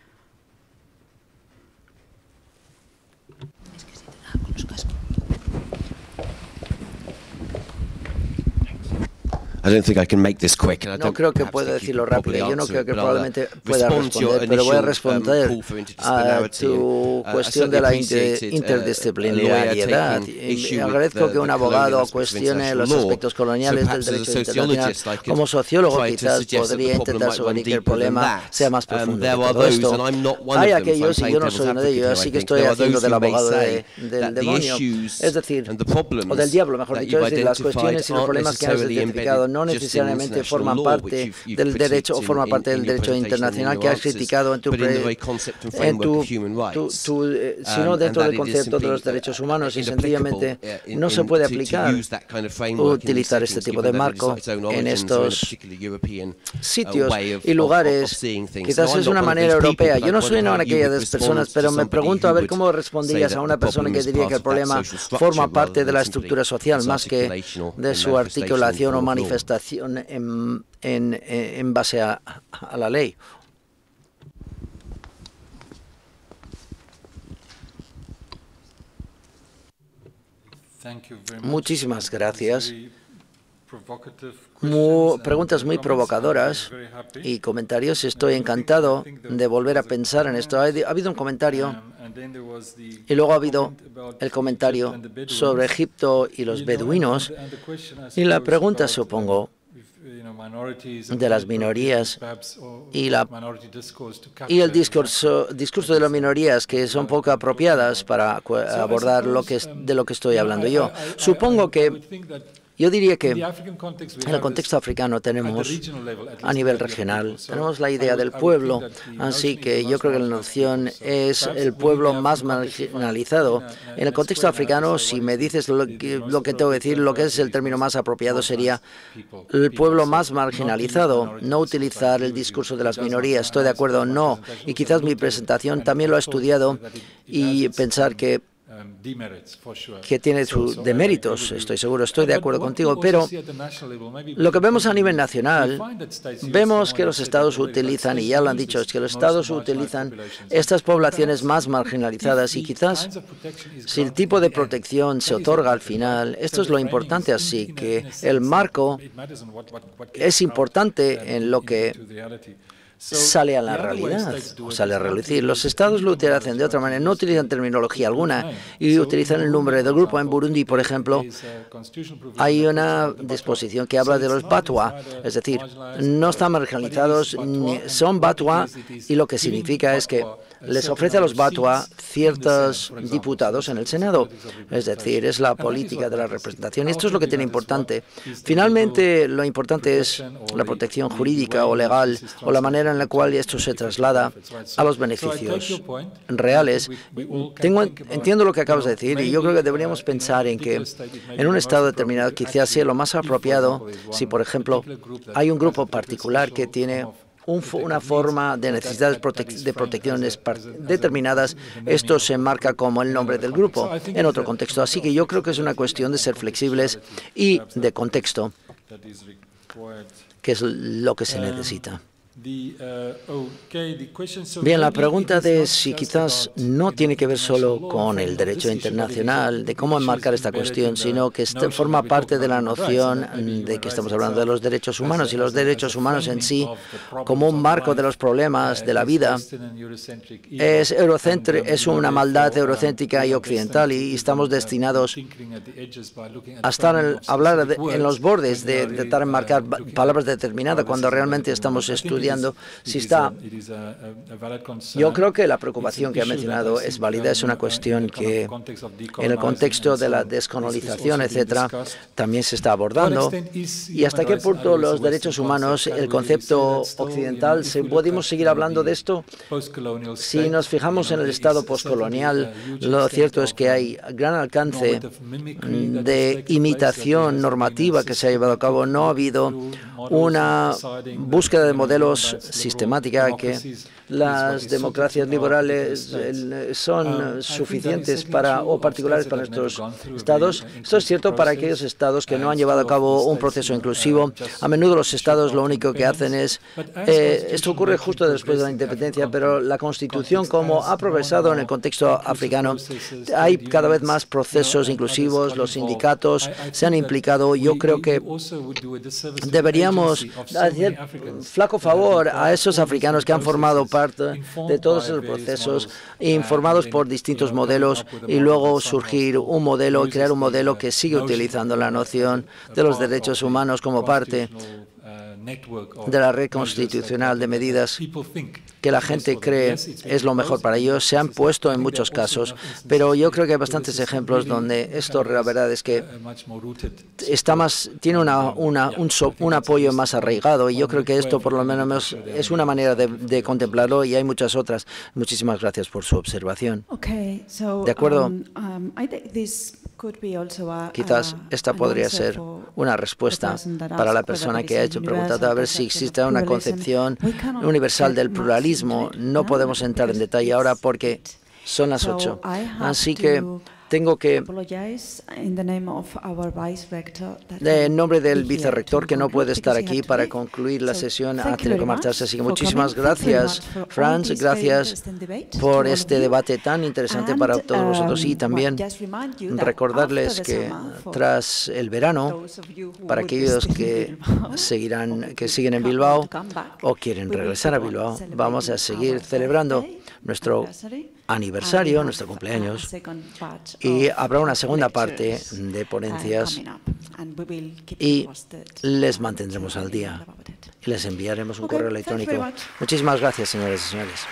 S3: No creo que pueda decirlo rápido. Yo no creo que probablemente pueda responder, pero voy a responder a tu cuestión de la interdisciplinariedad. Y agradezco que un abogado cuestione los aspectos coloniales del derecho internacional. Como sociólogo, quizás podría intentar sugerir que el problema sea más profundo que todo esto. Hay aquellos, y yo no soy uno de ellos, así que estoy haciendo del abogado del demonio, es decir, o del diablo, mejor dicho, es decir, las cuestiones y los problemas que has identificado no necesariamente forman parte del derecho o forman parte del derecho internacional que has criticado en tu, en tu, eh, sino dentro del concepto de los derechos humanos y sencillamente no se puede aplicar utilizar este tipo de marco en estos sitios y lugares. Quizás es una manera europea. Yo no soy una de aquellas personas, pero me pregunto a ver cómo responderías a una persona que diría que el problema forma parte de la estructura social más que de su articulación o manifestación en, en, en base a, a la ley. Muchísimas gracias. Preguntas muy provocadoras y comentarios. Estoy encantado de volver a pensar en esto. Ha, habido un comentario y luego ha habido el comentario sobre Egipto y los beduinos. Y la pregunta, supongo, de las minorías y, la, y el discurso, discurso de las minorías que son poco apropiadas para abordar lo que de lo que estoy hablando yo. Supongo que yo diría que en el contexto africano tenemos, a nivel regional, tenemos la idea del pueblo, así que yo creo que la noción es el pueblo más marginalizado. En el contexto africano, si me dices lo que, lo que tengo que decir, lo que es el término más apropiado sería el pueblo más marginalizado, no utilizar el discurso de las minorías. Estoy de acuerdo, no. Y quizás mi presentación también lo ha estudiado y pensar que que tiene sus deméritos, estoy seguro, estoy de acuerdo contigo, pero lo que vemos a nivel nacional, vemos que los estados utilizan, y ya lo han dicho, es que los estados utilizan estas poblaciones más marginalizadas y quizás si el tipo de protección se otorga al final, esto es lo importante, así que el marco es importante en lo que sale a la realidad, o sale a relucir. Los estados lo utilizan de otra manera, no utilizan terminología alguna y utilizan el nombre del grupo. En Burundi, por ejemplo, hay una disposición que habla de los batwa, es decir, no están marginalizados, son batwa y lo que significa es que les ofrece a los Batua ciertos diputados en el Senado. Es decir, es la política de la representación. Y esto es lo que tiene importante. Finalmente, lo importante es la protección jurídica o legal o la manera en la cual esto se traslada a los beneficios reales. Tengo, entiendo lo que acabas de decir y yo creo que deberíamos pensar en que en un estado determinado quizás sea lo más apropiado si, por ejemplo, hay un grupo particular que tiene una forma de necesidades de protecciones determinadas, esto se marca como el nombre del grupo en otro contexto. Así que yo creo que es una cuestión de ser flexibles y de contexto, que es lo que se necesita. Uh, Bien, la pregunta de si quizás no tiene que ver solo con el derecho internacional, de cómo enmarcar esta cuestión, sino que este forma parte de la noción de que estamos hablando de los derechos humanos y los derechos humanos en sí como un marco de los problemas de la vida. Es, es una maldad eurocéntrica y occidental y estamos destinados a estar en, hablar en los bordes de, de tratar de enmarcar palabras determinadas cuando realmente estamos estudiando si está. Yo creo que la preocupación que ha mencionado es válida, es una cuestión que en el contexto de la descolonización, etcétera, también se está abordando. Y hasta qué punto los derechos humanos, el concepto occidental, ¿podemos seguir hablando de esto? Si nos fijamos en el Estado postcolonial, lo cierto es que hay gran alcance de imitación normativa que se ha llevado a cabo. No ha habido una búsqueda de modelos sistemática que las democracias liberales eh, son suficientes para o particulares para nuestros estados. Esto es cierto para aquellos estados que no han llevado a cabo un proceso inclusivo. A menudo los estados lo único que hacen es, eh, esto ocurre justo después de la independencia, pero la Constitución, como ha progresado en el contexto africano, hay cada vez más procesos inclusivos, los sindicatos se han implicado. Yo creo que deberíamos hacer flaco favor a esos africanos que han formado parte de todos esos procesos, informados por distintos modelos y luego surgir un modelo y crear un modelo que sigue utilizando la noción de los derechos humanos como parte de la red constitucional de medidas que la gente cree es lo mejor para ellos. Se han puesto en muchos casos, pero yo creo que hay bastantes ejemplos donde esto, la verdad es que está más, tiene una, una, un, un, apoyo más arraigado y yo creo que esto por lo menos es una manera de, de contemplarlo y hay muchas otras. Muchísimas gracias por su observación. De acuerdo.
S2: Um, um,
S3: Quizás esta podría ser una respuesta para la persona que ha hecho preguntado a ver si existe una concepción universal del pluralismo. No podemos entrar en detalle ahora porque son las ocho. Así que tengo que, en nombre del vicerrector que no puede estar aquí para concluir la sesión, ha tenido que marcharse. Así que muchísimas gracias, Franz. Gracias por este debate tan interesante para todos vosotros. Y también recordarles que tras el verano, para aquellos que seguirán, [LAUGHS] que siguen en Bilbao o quieren regresar a Bilbao, vamos a seguir celebrando nuestro aniversario, nuestro cumpleaños, y habrá una segunda parte de ponencias y les mantendremos al día y les enviaremos un correo electrónico. Muchísimas gracias, señores y señores.